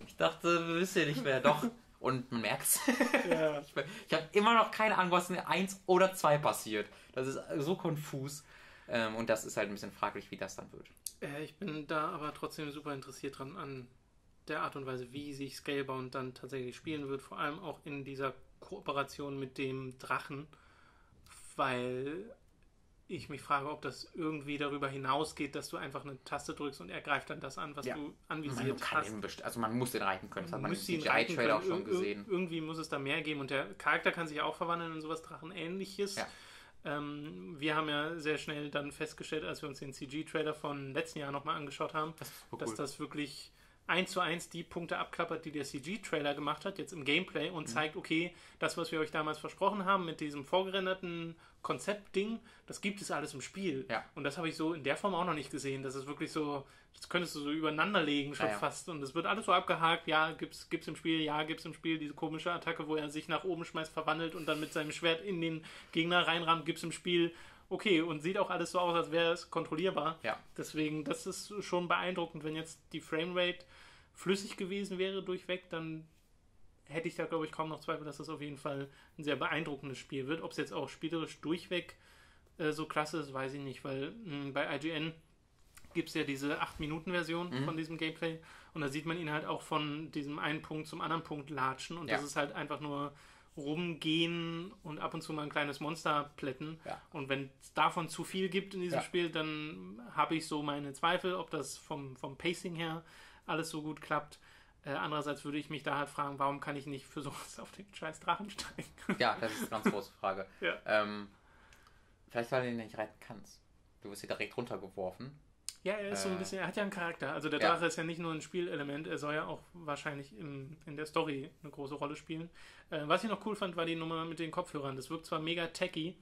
ich dachte, wir wissen ja nicht mehr. Doch. Und man merkt's. Ja. Ich, ich habe immer noch keine Ahnung, was in 1 oder 2 passiert. Das ist so konfus. Ähm, und das ist halt ein bisschen fraglich, wie das dann wird. Äh, ich bin da aber trotzdem super interessiert dran an der Art und Weise, wie sich Scalebound dann tatsächlich spielen wird. Vor allem auch in dieser Kooperation mit dem Drachen. Weil ich mich frage, ob das irgendwie darüber hinausgeht, dass du einfach eine Taste drückst und er greift dann das an, was Ja. du Man anvisiert kann hast. also man muss den reiten können. Das hat man im CGI-Trailer auch schon gesehen. Irgendwie muss es da mehr geben und der Charakter kann sich auch verwandeln in sowas Drachenähnliches. Ja. Ähm, wir haben ja sehr schnell dann festgestellt, als wir uns den CG-Trailer von letzten Jahr nochmal angeschaut haben, Das dass cool. das wirklich eins zu eins die Punkte abklappert, die der CG-Trailer gemacht hat, jetzt im Gameplay Mhm. und zeigt, okay, das, was wir euch damals versprochen haben mit diesem vorgerenderten Konzeptding, das gibt es alles im Spiel. Ja. Und das habe ich so in der Form auch noch nicht gesehen. Das ist wirklich so, das könntest du so übereinander legen schon Ja, ja. fast. Und es wird alles so abgehakt, ja, gibt's, gibt's im Spiel, ja, gibt's im Spiel diese komische Attacke, wo er sich nach oben schmeißt, verwandelt und dann mit seinem Schwert in den Gegner reinrammt, gibt's im Spiel. Okay, und sieht auch alles so aus, als wäre es kontrollierbar. Ja. Deswegen, das ist schon beeindruckend. Wenn jetzt die Framerate flüssig gewesen wäre durchweg, dann hätte ich da, glaube ich, kaum noch Zweifel, dass das auf jeden Fall ein sehr beeindruckendes Spiel wird. Ob es jetzt auch spielerisch durchweg äh, so klasse ist, weiß ich nicht, weil mh, bei IGN gibt es ja diese 8-Minuten-Version Mhm. von diesem Gameplay und da sieht man ihn halt auch von diesem einen Punkt zum anderen Punkt latschen und Ja. das ist halt einfach nur rumgehen und ab und zu mal ein kleines Monster plätten. Ja. Und wenn es davon zu viel gibt in diesem Ja. Spiel, dann habe ich so meine Zweifel, ob das vom, vom Pacing her alles so gut klappt. Äh, andererseits würde ich mich da halt fragen, warum kann ich nicht für sowas auf den scheiß Drachen steigen? Ja, das ist eine ganz große Frage. Ja. Ähm, vielleicht, weil du ihn nicht reiten kannst. Du wirst hier direkt runtergeworfen. Ja, er ist so ein Äh, bisschen, er hat ja einen Charakter. Also der ja. Drache ist ja nicht nur ein Spielelement, er soll ja auch wahrscheinlich im, in der Story eine große Rolle spielen. Äh, was ich noch cool fand, war die Nummer mit den Kopfhörern. Das wirkt zwar mega tacky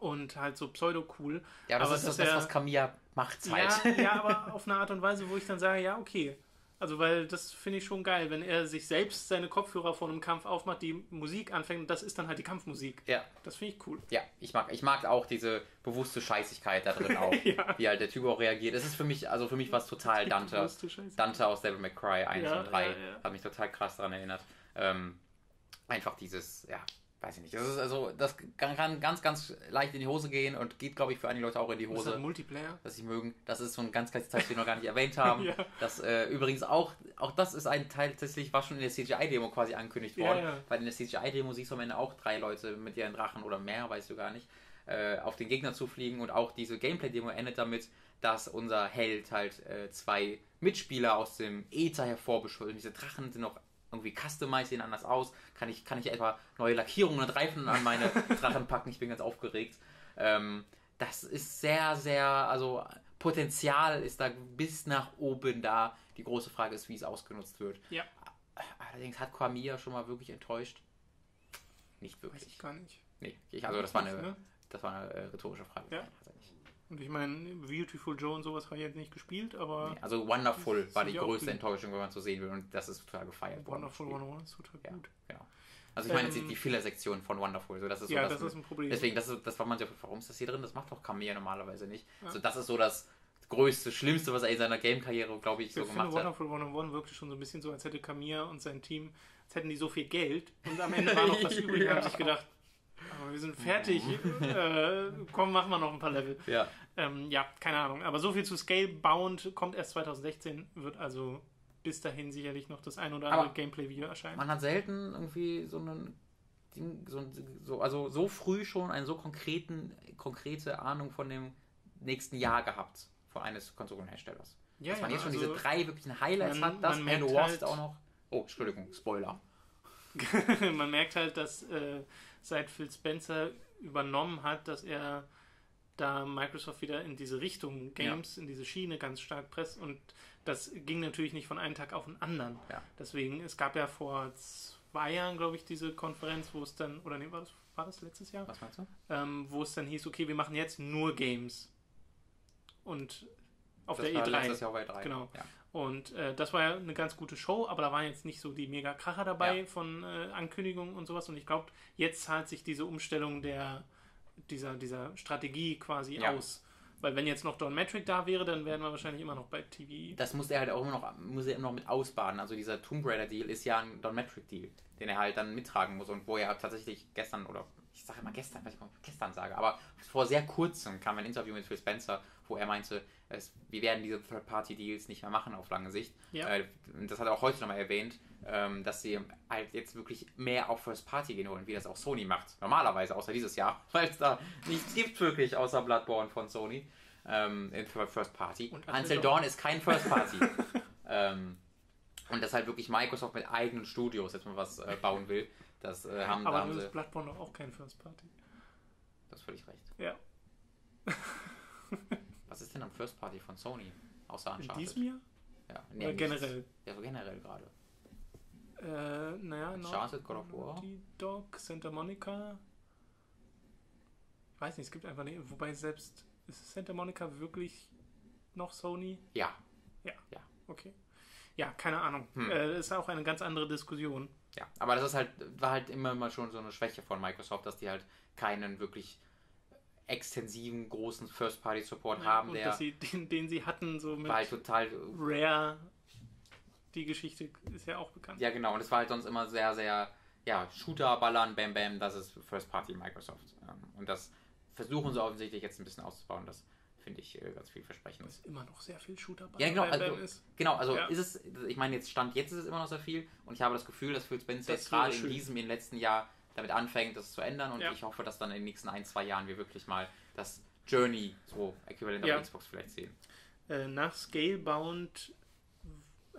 und halt so pseudo-cool. Ja, das Aber ist dass das, er- was Kamiya macht Ja, halt. ja, aber auf eine Art und Weise, wo ich dann sage, ja, okay. Also, weil das finde ich schon geil, wenn er sich selbst seine Kopfhörer vor einem Kampf aufmacht, die Musik anfängt und das ist dann halt die Kampfmusik. ja. Das finde ich cool. Ja, ich mag, ich mag auch diese bewusste Scheißigkeit da drin auch. Ja. Wie halt der Typ auch reagiert. Es ist für mich, also für mich war es total Dante. Dante aus Devil May Cry 1 Ja, und 3 ja, ja. hat mich total krass daran erinnert. Ähm, einfach dieses, ja, weiß ich nicht. Das ist also, das kann, ganz, ganz leicht in die Hose gehen und geht, glaube ich, für einige Leute auch in die Ist das Hose, Multiplayer? dass sie mögen. Das ist so ein ganz kleines Teil, den wir noch gar nicht erwähnt haben. Ja. Das äh, übrigens auch, auch das ist ein Teil tatsächlich, war schon in der CGI-Demo quasi angekündigt Ja, worden. ja. Weil in der CGI-Demo siehst du am Ende auch drei Leute mit ihren Drachen oder mehr, weißt du gar nicht, äh, auf den Gegner zufliegen und auch diese Gameplay-Demo endet damit, dass unser Held halt äh, zwei Mitspieler aus dem Äther hervorbeschwört. Und diese Drachen sind auch irgendwie customized, sehen anders aus. Kann ich, kann ich etwa neue Lackierungen und Reifen an meine Drachen packen? Ich bin ganz aufgeregt. Ähm, das ist sehr, sehr, also Potenzial ist da bis nach oben da. Die große Frage ist, wie es ausgenutzt wird. Ja. Allerdings hat Kwamia schon mal wirklich enttäuscht. Nicht Weiß wirklich. ich gar nicht. Nee, ich, also das war eine, Ne? das war eine äh, rhetorische Frage. Ja. Nein. Und ich meine, Beautiful Joe und sowas habe ich jetzt nicht gespielt, aber Nee, also Wonderful war die größte. Enttäuschung, wenn man so sehen will. Und das ist total gefeiert worden. Wonderful im Spiel. 101 ist total Ja, gut. genau. Also ich meine jetzt Ähm, die, Filler-Sektion von Wonderful. So, das ist so ja, das, das ist ein Problem. Deswegen, das, ist, das war man ja, warum ist das hier drin? Das macht doch Kamea normalerweise nicht. Ja. Also das ist so das größte, schlimmste, was er in seiner Game-Karriere, glaube ich, ich so finde gemacht hat. Wonderful 101 wirklich schon so ein bisschen so, als hätte Camilla und sein Team, als hätten die so viel Geld und am Ende war noch was übrig Ja. haben sich gedacht, aber wir sind fertig, äh, komm, machen wir noch ein paar Level. Ja. Ähm, ja, keine Ahnung. Aber so viel zu Scalebound kommt erst 2016, wird also bis dahin sicherlich noch das ein oder andere Gameplay-Video erscheinen. Man hat selten irgendwie so einen Ding, so, so, also so früh schon eine so konkreten, konkrete Ahnung von dem nächsten Jahr gehabt von eines Konsolenherstellers. Ja, Dass man ja, jetzt schon also- diese drei wirklichen Highlights man- hat, das man Halo Wars halt- auch noch. Oh, Entschuldigung, Spoiler. Man merkt halt, dass äh, seit Phil Spencer übernommen hat, dass er da Microsoft wieder in diese Richtung Games, in diese Schiene ganz stark presst und das ging natürlich nicht von einem Tag auf den anderen. Ja. Deswegen, es gab ja vor zwei Jahren, glaube ich, diese Konferenz, wo es dann, oder nee, war das, war das letztes Jahr? Was meinst du? Ähm, wo es dann hieß, okay, wir machen jetzt nur Games. Und auf das der war E3. letztes Jahr bei 3. Genau. Ja. Und äh, das war ja eine ganz gute Show, aber da waren jetzt nicht so die mega Kracher dabei Ja. von äh, Ankündigungen und sowas. Und ich glaube, jetzt zahlt sich diese Umstellung der, dieser, dieser Strategie quasi Ja. aus. Weil wenn jetzt noch Don Metric da wäre, dann wären wir wahrscheinlich immer noch bei TV. Das muss er halt auch immer noch, muss er immer noch mit ausbaden. Also dieser Tomb Raider Deal ist ja ein Don Metric Deal, den er halt dann mittragen muss und wo er tatsächlich gestern oder ich sage immer gestern, weiß ich gestern sage, aber vor sehr kurzem kam ein Interview mit Phil Spencer, wo er meinte, es, wir werden diese Third-Party-Deals nicht mehr machen auf lange Sicht. Ja. Äh, das hat er auch heute nochmal erwähnt, ähm, dass sie halt jetzt wirklich mehr auf First-Party gehen wollen, wie das auch Sony macht. Normalerweise, außer dieses Jahr, weil es da nichts gibt wirklich außer Bloodborne von Sony ähm, in First-Party. Und Until Until Dawn ist kein First-Party. ähm, und dass halt wirklich Microsoft mit eigenen Studios jetzt mal was äh, bauen will. Das äh, haben, da aber haben dann sie. ist Bloodborne doch auch kein First Party. Das ist völlig recht. Ja. Was ist denn am First Party von Sony? Außer In Uncharted. diesem Jahr? Ja, Oder nichts. generell? Ja, so generell gerade. Äh, naja, Uncharted, God of War. Naughty Dog, Santa Monica. Ich weiß nicht, es gibt einfach nicht. Wobei selbst. Ist Santa Monica wirklich noch Sony? Ja, Okay. Ja, keine Ahnung. Hm. Äh, ist auch eine ganz andere Diskussion. ja. Aber das ist halt, war halt immer mal schon so eine Schwäche von Microsoft, dass die halt keinen wirklich extensiven, großen First-Party-Support haben, und der dass sie, den, den sie hatten, so mit war halt total Rare. Die Geschichte ist ja auch bekannt. Ja, genau. Und es war halt sonst immer sehr, sehr, ja, Shooter, Ballern, Bam Bam, das ist First Party Microsoft. Ähm, Und das versuchen sie offensichtlich jetzt ein bisschen auszubauen. Das finde ich äh, ganz vielversprechend. Was immer noch sehr viel Shooter bei Ja, genau, bei also- ist. Genau, also Ja. ist es, ich meine, jetzt Stand jetzt ist es immer noch sehr viel und ich habe das Gefühl, dass Phil Spencer Das jetzt gerade in diesem, im letzten Jahr damit anfängt, das zu ändern und Ja. ich hoffe, dass dann in den nächsten ein, zwei Jahren wir wirklich mal das Journey so äquivalent Ja. auf Xbox vielleicht sehen. Äh, nach Scalebound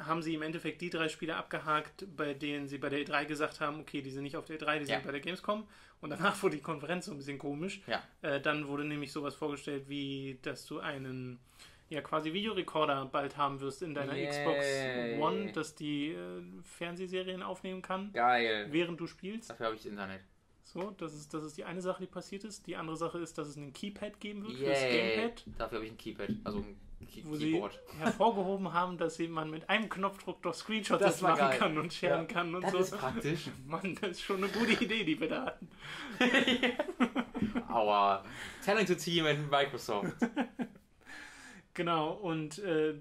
haben sie im Endeffekt die drei Spiele abgehakt, bei denen sie bei der E3 gesagt haben, okay, die sind nicht auf der E3, die sind Ja. bei der Gamescom. Und danach wurde die Konferenz so ein bisschen komisch. Ja. Äh, dann wurde nämlich sowas vorgestellt, wie dass du einen ja quasi Videorekorder bald haben wirst in deiner Yay. Xbox One, dass die äh, Fernsehserien aufnehmen kann, Geil. während du spielst. Dafür habe ich Internet. So, das ist, das ist die eine Sache, die passiert ist. Die andere Sache ist, dass es einen Keypad geben wird fürs Yay. Gamepad. Dafür habe ich ein Keypad, also ein Wo sie Keyboard. hervorgehoben haben, dass sie man mit einem Knopfdruck doch Screenshots Das machen geil. kann und scheren Ja. kann und Das so. ist praktisch. Mann, das ist schon eine gute Idee, die wir da hatten. Our talented team at Microsoft. Genau, und äh,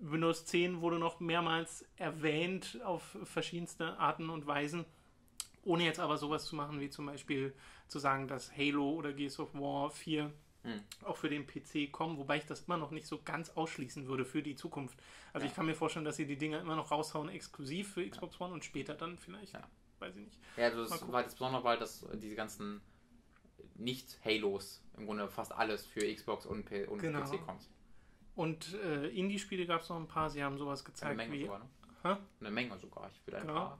Windows 10 wurde noch mehrmals erwähnt auf verschiedenste Arten und Weisen. Ohne jetzt aber sowas zu machen, wie zum Beispiel zu sagen, dass Halo oder Gears of War 4 Hm. auch für den PC kommen, wobei ich das immer noch nicht so ganz ausschließen würde für die Zukunft. Also Ja. ich kann mir vorstellen, dass sie die Dinger immer noch raushauen, exklusiv für Xbox One und später dann vielleicht, Ja. weiß ich nicht. Ja, also das gucken. war das Besondere war, dass diese ganzen Nicht-Halos im Grunde fast alles für Xbox und, P und Genau. PC kommt. Und äh, Indie-Spiele gab es noch ein paar, sie haben sowas Eine gezeigt Menge wie. sogar, ne? Hä? Eine Menge sogar. Ich will ein Genau. paar.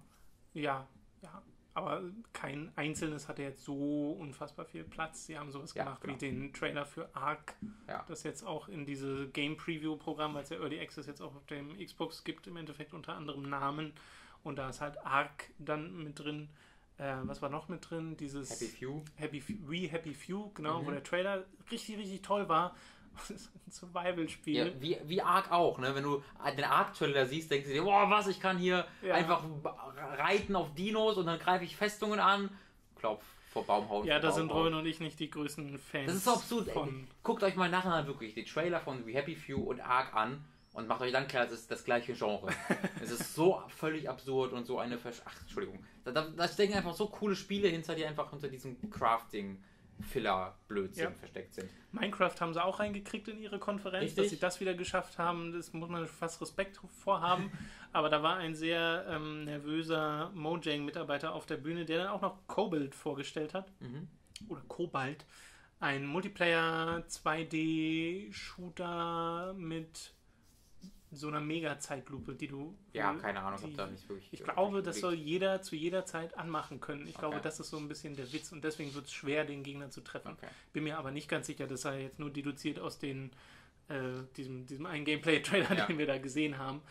Ja, ja. Aber kein einzelnes hatte jetzt so unfassbar viel Platz. Sie haben sowas Ja, gemacht genau. wie den Trailer für Ark, Ja. das jetzt auch in diese Game Preview-Programm, weil es ja Early Access jetzt auch auf dem Xbox gibt, im Endeffekt unter anderem Namen. Und da ist halt Ark dann mit drin. Äh, was war noch mit drin? Dieses Happy Few. Happy We Happy Few, genau, Mhm. wo der Trailer richtig, richtig toll war. Das ist ein Survival-Spiel. Ja, wie, wie Ark auch, ne? Wenn du den Ark-Trailer siehst, denkst du dir, boah, was, ich kann hier Ja. einfach reiten auf Dinos und dann greife ich Festungen an. Glaub, vor Baumhauen. Ja, da sind. Robin und ich nicht die größten Fans. Das ist so absurd. Guckt euch mal nachher wirklich die Trailer von We Happy Few und Ark an und macht euch dann klar, es ist das gleiche Genre. es ist so völlig absurd und so eine Versch Ach, Entschuldigung. Da, da, da stecken einfach so coole Spiele hinter, die einfach unter diesem Crafting. Filler-Blödsinn Ja. versteckt sind. Minecraft haben sie auch reingekriegt in ihre Konferenz, Richtig. dass sie das wieder geschafft haben. Das muss man fast Respekt vorhaben. Aber da war ein sehr ähm, nervöser Mojang-Mitarbeiter auf der Bühne, der dann auch noch Cobalt vorgestellt hat. Mhm. Oder Cobalt. Ein Multiplayer 2D-Shooter mit so einer Mega-Zeitlupe, die du. Ja, keine Ahnung, die- habe da nicht wirklich. Ich glaube, das soll jeder zu jeder Zeit anmachen können. Ich glaube, Okay. das ist so ein bisschen der Witz und deswegen wird es schwer, den Gegner zu treffen. Okay. Bin mir aber nicht ganz sicher, das sei jetzt nur deduziert aus den, äh, diesem, diesem einen Gameplay-Trailer, Ja. den wir da gesehen haben.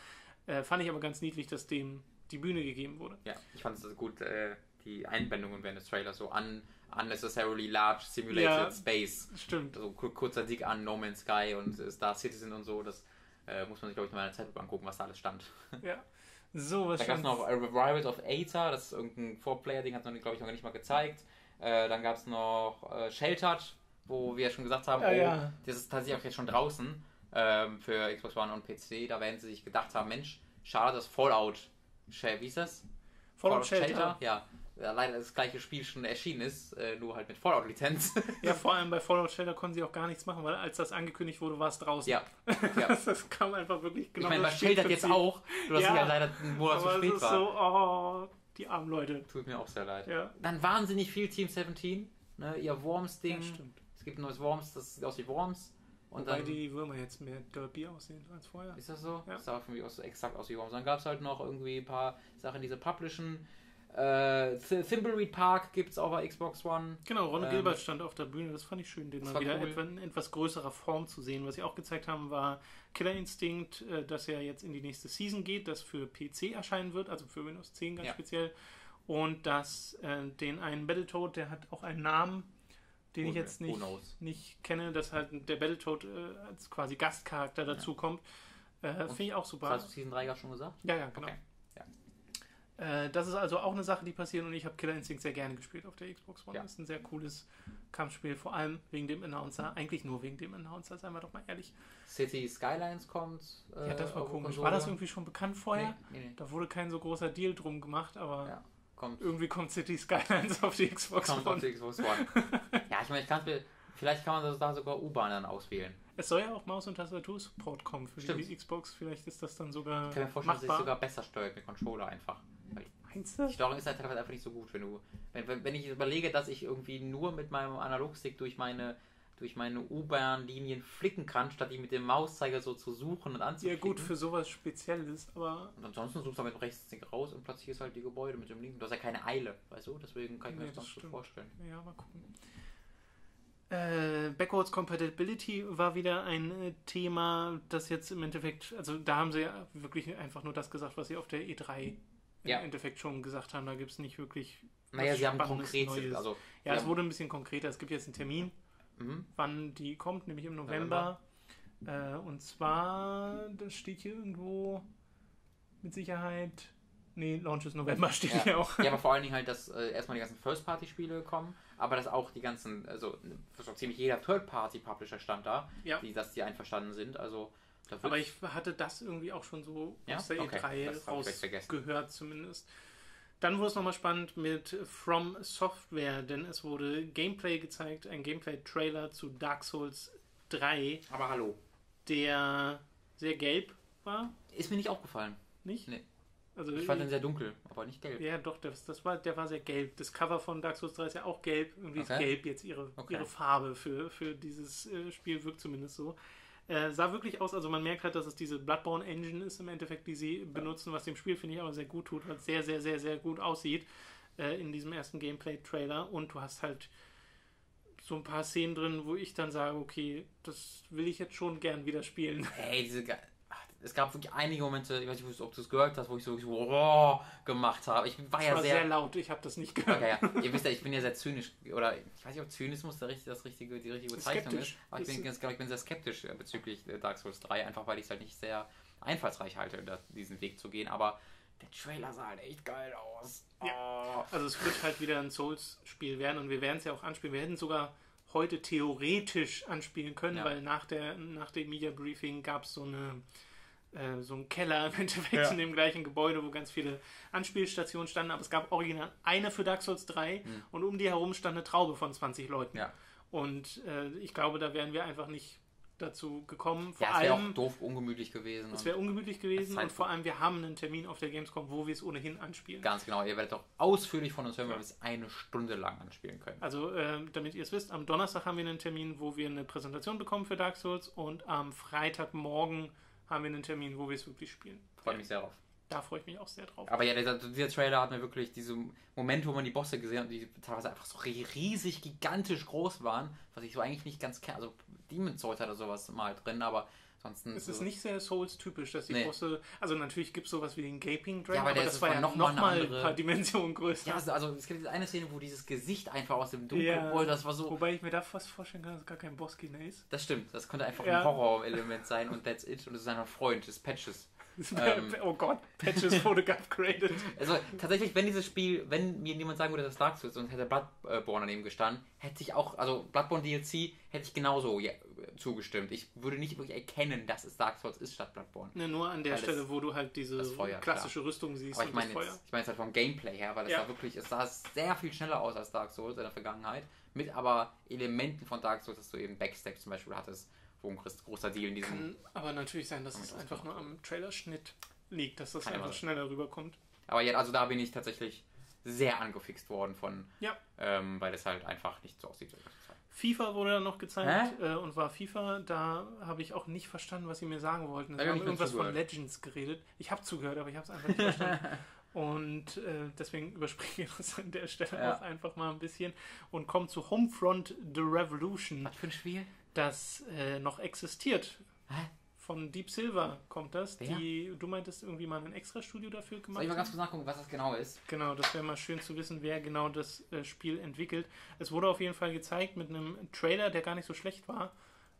Äh, fand ich aber ganz niedlich, dass dem die Bühne gegeben wurde. Ja, ich fand es gut, äh, die Einblendungen während des Trailers so un unnecessarily large simulated Ja. space. Stimmt. Also kur kurzer Sieg an No Man's Sky und äh, Star Citizen und so. Das äh, muss man sich, glaube ich, mal in der Zeit angucken, was da alles stand. Ja. So, was Da gab es noch Revivals of Aether, das ist irgendein Four-Player-Ding, hat es, glaube ich, noch nicht mal gezeigt. Äh, dann gab es noch äh, Sheltered, wo wir ja schon gesagt haben, Ja, oh, ja. das ist tatsächlich auch jetzt schon draußen ähm, für Xbox One und PC. Da werden sie sich gedacht haben, Mensch, schade, dass Fallout, wie ist das? Fallout Shelter? Ja, ja, leider das gleiche Spiel schon erschienen ist, äh, nur halt mit Fallout-Lizenz. Ja, vor allem bei Fallout Shelter konnten sie auch gar nichts machen, weil als das angekündigt wurde, war es draußen. ja, ja. Das, das kam einfach wirklich genau ich meine, bei das Sheltered jetzt auch, nur dass Ja, ich halt leider einen Monat zu spät war. so, oh, die armen Leute. Tut mir auch sehr leid. Ja, Dann wahnsinnig viel Team 17, ne, ihr Worms-Ding. stimmt. Es gibt ein neues Worms, das sieht aus wie Worms. Und Wobei dann die Würmer jetzt mehr derby aussehen als vorher. ist das so? Ja. Das sah für mich aus, exakt aus wie Worms. Dann gab es halt noch irgendwie ein paar Sachen, diese Publishen. Äh, Th- Thimbleweed Park gibt es auch bei Xbox One. Genau, Ron Ähm, Gilbert stand auf der Bühne, das fand ich schön, den das mal wieder cool. in etwas größerer Form zu sehen. Was sie auch gezeigt haben, war Killer Instinct, äh, das ja jetzt in die nächste Season geht, das für PC erscheinen wird, also für Windows 10 ganz Ja. speziell. Und dass äh, den einen Battletoad, der hat auch einen Namen, den ich Who- jetzt nicht, nicht kenne, dass halt der Battletoad äh, als quasi Gastcharakter dazu kommt. Äh, Finde ich auch super. Hast du Season 3 gerade schon gesagt? Ja, ja, genau. Okay. Äh, das ist also auch eine Sache, die passiert und ich habe Killer Instinct sehr gerne gespielt auf der Xbox One. Ja. Das ist ein sehr cooles Kampfspiel, vor allem wegen dem Announcer. Eigentlich nur wegen dem Announcer, seien wir doch mal ehrlich. City Skylines kommt. Äh, ja, das war auf komisch. Konsole. War das irgendwie schon bekannt vorher? Nee, nee, nee. Da wurde kein so großer Deal drum gemacht, aber Ja, kommt. irgendwie kommt City Skylines auf die Xbox Kommt auf One. die Xbox One. ja, ich meine, ich kann mir. Vielleicht kann man das da sogar U-Bahn dann auswählen. Es soll ja auch Maus- und Tastatur-Support kommen für Stimmt. die Xbox. Vielleicht ist das dann sogar Ich kann mir vorstellen, dass sich machbar. sogar besser steuert mit Controller einfach. Meinst du? die Steuerung ist halt teilweise einfach nicht so gut, wenn du. Wenn, wenn, ich überlege, dass ich irgendwie nur mit meinem Analogstick durch meine durch meine U-Bahn-Linien flicken kann, statt die mit dem Mauszeiger so zu suchen und Ja anzuklicken. gut, für sowas Spezielles, aber und ansonsten suchst du mit dem Rechtsstick raus und platzierst halt die Gebäude mit dem linken. Du hast ja keine Eile, weißt du? Deswegen kann ich mir Nee, das gut stimmt. vorstellen. Ja, mal gucken. Äh, Backwards Compatibility war wieder ein äh, Thema, das jetzt im Endeffekt, also da haben sie ja wirklich einfach nur das gesagt, was sie auf der E3 im Ja. Endeffekt schon gesagt haben. Da gibt es nicht wirklich. Naja, sie haben konkret, also Ja, es wurde ein bisschen konkreter. Es gibt jetzt einen Termin, mhm. wann die kommt, nämlich im November. Äh, und zwar, das steht hier irgendwo mit Sicherheit. Nee, Launch ist November, steht Ja. hier auch. Ja, aber vor allen Dingen halt, dass äh, erstmal die ganzen First-Party-Spiele kommen, aber dass auch die ganzen, also so ziemlich jeder Third-Party-Publisher stand da, Ja. die, dass die einverstanden sind. Also Aber ich hatte das irgendwie auch schon so Ja? aus der Okay, E3 das hab ich vielleicht vergessen. rausgehört zumindest. Dann wurde es nochmal spannend mit From Software, denn es wurde Gameplay gezeigt, ein Gameplay-Trailer zu Dark Souls 3, Aber hallo. der sehr gelb war, Ist mir nicht aufgefallen. nicht? Nee. Also Ich fand den sehr dunkel, aber nicht gelb. ja, doch, das, das war, der war sehr gelb. Das Cover von Dark Souls 3 ist ja auch gelb. Irgendwie ist Okay. gelb jetzt ihre, Okay. ihre Farbe für, für dieses äh, Spiel, wirkt zumindest so. Äh, sah wirklich aus, also man merkt halt, dass es diese Bloodborne Engine ist im Endeffekt, die sie benutzen, was dem Spiel, finde ich, aber sehr gut tut, weil es sehr, sehr, sehr, sehr gut aussieht äh, in diesem ersten Gameplay-Trailer. Und du hast halt so ein paar Szenen drin, wo ich dann sage, okay, das will ich jetzt schon gern wieder spielen. Ey, diese. Es gab wirklich einige Momente, ich weiß nicht, ob du es gehört hast, wo ich so, so wow, gemacht habe. Ich war Das ja war sehr. sehr laut, ich habe das nicht gehört. Okay, ja. Ihr wisst ja, ich bin ja sehr zynisch, oder ich weiß nicht, ob Zynismus der, das richtige, die richtige Bezeichnung Skeptisch. ist, aber ich bin, ganz, ich bin sehr skeptisch äh, bezüglich äh, Dark Souls 3, einfach weil ich es halt nicht sehr einfallsreich halte, diesen Weg zu gehen, aber der Trailer sah halt echt geil aus. Oh. Also es wird halt wieder ein Souls-Spiel werden und wir werden es ja auch anspielen. Wir hätten sogar heute theoretisch anspielen können, Ja. weil nach, der, nach dem Media Briefing gab es so eine äh, so einen Keller im Endeffekt Ja. in dem gleichen Gebäude, wo ganz viele Anspielstationen standen, aber es gab original eine für Dark Souls 3 Hm. und um die herum stand eine Traube von 20 Leuten. Ja. Und äh, ich glaube, da wären wir einfach nicht dazu gekommen. Vor Ja, es wäre auch doof ungemütlich gewesen. es wäre ungemütlich gewesen und vor allem, wir haben einen Termin auf der Gamescom, wo wir es ohnehin anspielen. Ganz genau, ihr werdet auch ausführlich von uns hören, weil wir es eine Stunde lang anspielen können. Also, äh, damit ihr es wisst, am Donnerstag haben wir einen Termin, wo wir eine Präsentation bekommen für Dark Souls und am Freitagmorgen haben wir einen Termin, wo wir es wirklich spielen. Freue mich sehr drauf. Da freue ich mich auch sehr drauf. Aber ja, dieser, dieser Trailer hat mir wirklich diese Momente, wo man die Bosse gesehen hat, die teilweise einfach so ri- riesig, gigantisch groß waren, was ich so eigentlich nicht ganz kenne. Also Demon's Souls hat da sowas mal drin, aber ansonsten. Es so, ist nicht sehr Souls-typisch, dass die Nee. Bosse. Also, natürlich gibt es sowas wie den Gaping Dragon, Ja, aber aber, das war ja noch nochmal mal eine ein paar Dimensionen größer. Ja, also, also es gibt eine Szene, wo dieses Gesicht einfach aus dem Dunkel, Ja. oh, das war so. Wobei ich mir da fast vorstellen kann, dass es gar kein Bossgegner ist. Das stimmt, das könnte einfach Ja. ein Horror-Element sein und that's it. Und es ist einfach Freund des Patches. Ähm. oh Gott, Patches wurde geupgradet. Also tatsächlich, wenn dieses Spiel, wenn mir niemand sagen würde, dass es Dark Souls ist und hätte Bloodborne daneben gestanden, hätte ich auch, also Bloodborne DLC hätte ich genauso ja, zugestimmt. Ich würde nicht wirklich erkennen, dass es Dark Souls ist statt Bloodborne. Ne, nur an der Weil Stelle, wo du halt diese Feuer, klassische Rüstung siehst Aber ich und meine das jetzt, Feuer. ich meine jetzt halt vom Gameplay her, weil es Ja. sah wirklich, es sah sehr viel schneller aus als Dark Souls in der Vergangenheit, mit aber Elementen von Dark Souls, dass du eben Backstab zum Beispiel hattest, wo ein groß- großer Deal in diesem Kann aber natürlich sein, dass es einfach nur am Trailerschnitt liegt, dass das Kann einfach schneller rüberkommt. Aber ja, also da bin ich tatsächlich sehr angefixt worden von, Ja. ähm, weil es halt einfach nicht so aussieht. FIFA wurde dann noch gezeigt äh, und war FIFA. Da habe ich auch nicht verstanden, was sie mir sagen wollten. Da Sie hab haben ich irgendwas von zugehört. Legends geredet. Ich habe zugehört, aber ich habe es einfach nicht verstanden. Und äh, deswegen überspringen wir das an der Stelle Ja. auch einfach mal ein bisschen und kommen zu Homefront The Revolution, Was für ein Spiel? Das äh, noch existiert. Hä? Von Deep Silver kommt das. Wer? Die, du meintest irgendwie mal ein Extra-Studio dafür Soll gemacht. ich mal ganz kurz nachgucken, was das genau ist? Genau, das wäre mal schön zu wissen, wer genau das äh, Spiel entwickelt. Es wurde auf jeden Fall gezeigt mit einem Trailer, der gar nicht so schlecht war.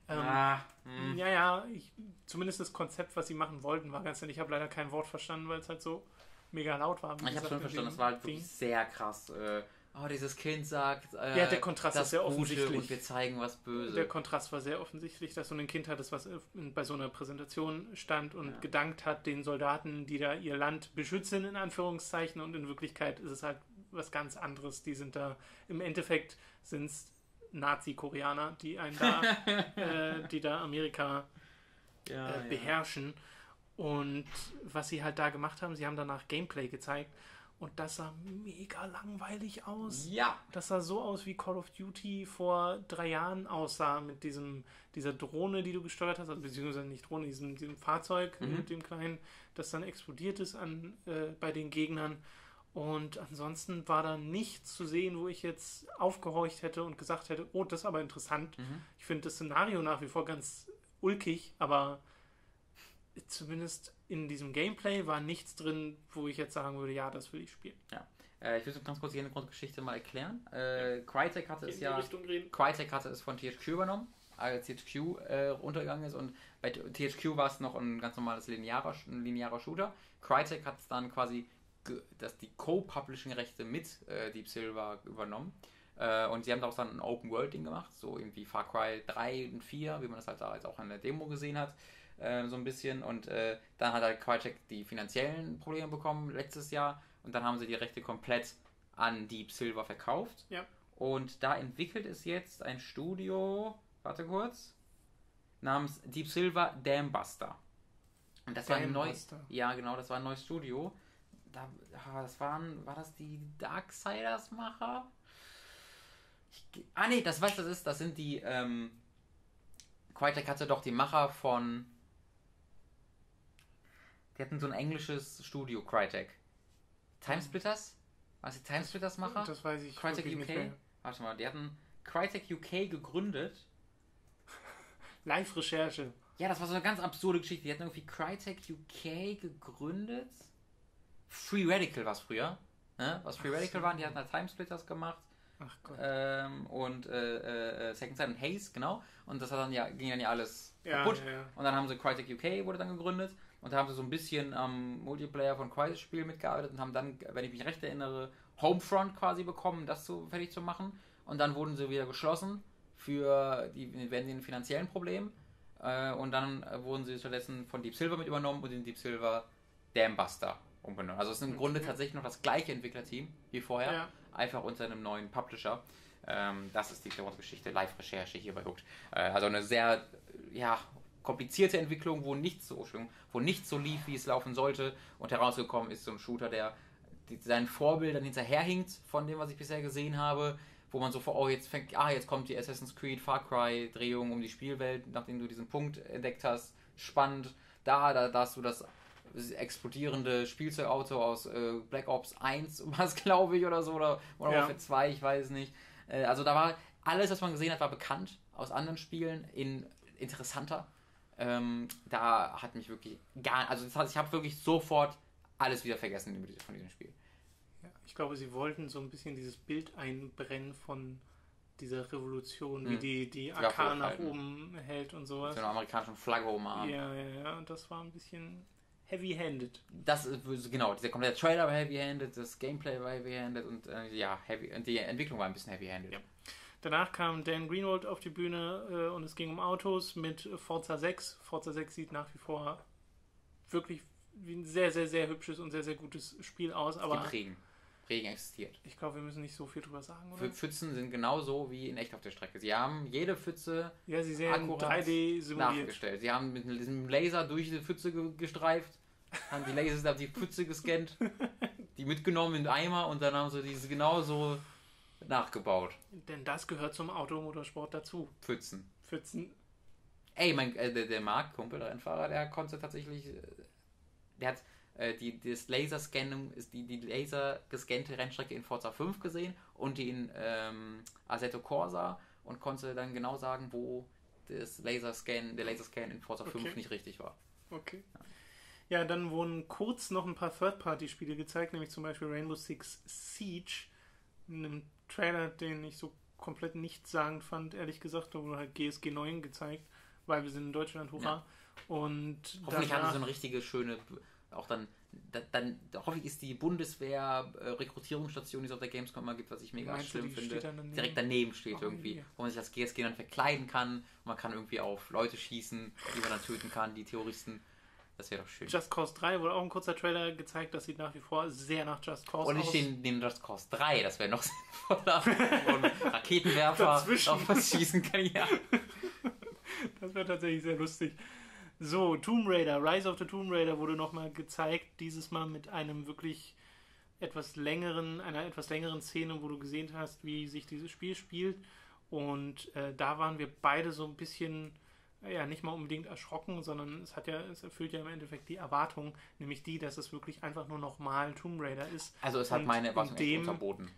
Ähm, ah, hm. Ja, ja, ich, zumindest das Konzept, was sie machen wollten, war ganz nett. Ich habe leider kein Wort verstanden, weil es halt so mega laut war. Ich habe schon verstanden, das war halt Ding. wirklich sehr krass. Äh, oh, dieses Kind sagt, äh, Ja, der Kontrast das ist sehr Gute offensichtlich. und wir zeigen was Böse. Der Kontrast war sehr offensichtlich, dass so ein Kind hattest, was äh, bei so einer Präsentation stand und Ja. gedankt hat den Soldaten, die da ihr Land beschützen, in Anführungszeichen. Und in Wirklichkeit ist es halt was ganz anderes. Die sind da, im Endeffekt sind es Nazi-Koreaner, die einen da, äh, die da Amerika ja, äh, beherrschen. Und was sie halt da gemacht haben, sie haben danach Gameplay gezeigt und das sah mega langweilig aus. ja. Das sah so aus, wie Call of Duty vor drei Jahren aussah, mit diesem, dieser Drohne, die du gesteuert hast, also beziehungsweise nicht Drohne, diesem, diesem Fahrzeug Mhm. mit dem kleinen, das dann explodiert ist an, äh, bei den Gegnern. Und ansonsten war da nichts zu sehen, wo ich jetzt aufgehorcht hätte und gesagt hätte, oh, das ist aber interessant. Mhm. Ich finde das Szenario nach wie vor ganz ulkig, aber zumindest in diesem Gameplay war nichts drin, wo ich jetzt sagen würde, ja, das will ich spielen. Äh, ich will ganz kurz die Hintergrundgeschichte mal erklären. Äh, Crytek hatte es In die ja. Crytek hatte es von THQ übernommen, als THQ äh, runtergegangen ist und bei THQ war es noch ein ganz normales linearer, ein linearer Shooter. Crytek hat es dann quasi ge- das, die Co-Publishing-Rechte mit äh, Deep Silver übernommen. Äh, und sie haben daraus dann ein Open-World-Ding gemacht, so irgendwie Far Cry 3 und 4, wie man das halt da jetzt auch in der Demo gesehen hat, äh, so ein bisschen. Und äh, dann hat halt Crytek die finanziellen Probleme bekommen letztes Jahr und dann haben sie die Rechte komplett an Deep Silver verkauft. Ja. Und da entwickelt es jetzt ein Studio, warte kurz, namens Deep Silver Dambuster. Und das war ein neues, ja genau, das war ein neues Studio. Da, das waren, war das die Darksiders Macher? Ich, ge- ah nee, das weißt du, das ist, das sind die, ähm, Crytek hatte doch die Macher von, die hatten so ein englisches Studio, Crytek. Timesplitters? Was die Timesplitters Macher? Das weiß ich Crytek UK? nicht mehr. Warte mal, die hatten Crytek UK gegründet. Live-Recherche. Ja, das war so eine ganz absurde Geschichte. Die hatten irgendwie Crytek UK gegründet. Free Radical war es früher. Ne? Was Free Ach Radical so. waren, die hatten halt Timesplitters gemacht. Ach Gott. Ähm, und äh, äh, Second Sight und Haze, genau. Und das hat dann ja, ging dann ja alles ja, kaputt. ja, ja. Und dann haben sie Crytek UK wurde dann gegründet. Und da haben sie so ein bisschen am Multiplayer von Crytek Spiel mitgearbeitet und haben dann, wenn ich mich recht erinnere, Homefront quasi bekommen, das so fertig zu machen. Und dann wurden sie wieder geschlossen für die, werden den finanziellen Problemen. Äh, und dann wurden sie stattdessen von Deep Silver mit übernommen und in Deep Silver Dambuster umbenannt. Also es ist im. Grunde tatsächlich noch das gleiche Entwicklerteam wie vorher, Ja. einfach unter einem neuen Publisher. Ähm, das ist die Hintergrundgeschichte, Live-Recherche hier bei Hooked. Äh, also eine sehr ja, komplizierte Entwicklung, wo nichts so wo nichts so lief, wie es laufen sollte. Und herausgekommen ist so ein Shooter, der seinen Vorbildern hinterherhinkt von dem, was ich bisher gesehen habe. Wo man so vor, oh, jetzt fängt, ah, jetzt kommt die Assassin's Creed Far Cry Drehung um die Spielwelt, nachdem du diesen Punkt entdeckt hast. Spannend. Da, da, da hast du das explodierende Spielzeugauto aus äh, Black Ops 1, was glaube ich, oder so, oder Modern Ja. Warfare 2, ich weiß nicht. Äh, also da war alles, was man gesehen hat, war bekannt aus anderen Spielen, in interessanter. Ähm, da hat mich wirklich gar, also das heißt, ich habe wirklich sofort alles wieder vergessen von diesem Spiel. Ja, ich glaube, sie wollten so ein bisschen dieses Bild einbrennen von dieser Revolution, wie Hm. die, die Ja, AK nach oben hält und Mit sowas. so einer amerikanischen Flagge den Arm. Ja, ja, ja, und das war ein bisschen heavy-handed. Das ist genau, dieser komplette Trailer war heavy-handed, das Gameplay war heavy-handed und äh, ja, heavy, und die Entwicklung war ein bisschen heavy-handed. Ja. Danach kam Dan Greenwald auf die Bühne äh, und es ging um Autos mit Forza 6. Forza 6 sieht nach wie vor wirklich wie ein sehr, sehr, sehr hübsches und sehr, sehr gutes Spiel aus, Es aber gibt Regen. Regen existiert. ich glaube, wir müssen nicht so viel drüber sagen, oder? Pf- Pfützen sind genauso wie in echt auf der Strecke. Sie haben jede Pfütze Ja, sie sehen akkurat 3D simuliert. nachgestellt. Sie haben mit diesem Laser durch diese Pfütze ge gestreift, haben die Lasers auf die Pfütze gescannt, die mitgenommen in den Eimer und dann haben sie diese genauso nachgebaut. Denn das gehört zum Automotorsport dazu. Pfützen. Pfützen. Ey, mein, äh, der, der Marc, Kumpel, der Rennfahrer, der konnte tatsächlich, äh, der hat äh, die, das Laserscannen, ist die, die laser gescannte Rennstrecke in Forza 5 gesehen und die in ähm, Assetto Corsa und konnte dann genau sagen, wo das Laserscan, der Laserscan in Forza 5 Okay. nicht richtig war. Okay. Ja, dann wurden kurz noch ein paar Third-Party-Spiele gezeigt, nämlich zum Beispiel Rainbow Six Siege. In einem Trailer, den ich so komplett nichtssagend fand, ehrlich gesagt, da wurde halt GSG 9 gezeigt, weil wir sind in Deutschland, hurra. Und Hoffentlich haben danach- sie so eine richtige schöne, auch dann, da, dann hoffentlich ist die Bundeswehr äh, Rekrutierungsstation, die es auf der Gamescom mal gibt, was ich mega Meinst schlimm finde, dann daneben? direkt daneben steht Oh, irgendwie, je. wo man sich als GSG dann verkleiden kann und man kann irgendwie auf Leute schießen, die man dann töten kann, die Terroristen. Das wäre doch schön. Just Cause 3 wurde auch ein kurzer Trailer gezeigt, das sieht nach wie vor sehr nach Just Cause Und nicht aus. den, den Just Cause 3, das wäre noch sinnvoller. ein Raketenwerfer Dazwischen. auf was schießen kann, ja. Das wäre tatsächlich sehr lustig. So, Tomb Raider, Rise of the Tomb Raider wurde nochmal gezeigt, dieses Mal mit einem wirklich etwas längeren, einer etwas längeren Szene, wo du gesehen hast, wie sich dieses Spiel spielt. Und äh, da waren wir beide so ein bisschen, ja, nicht mal unbedingt erschrocken, sondern es hat ja, es erfüllt ja im Endeffekt die Erwartung, nämlich die, dass es wirklich einfach nur nochmal Tomb Raider ist. Also es hat Und meine Erwartung dem- unterboten.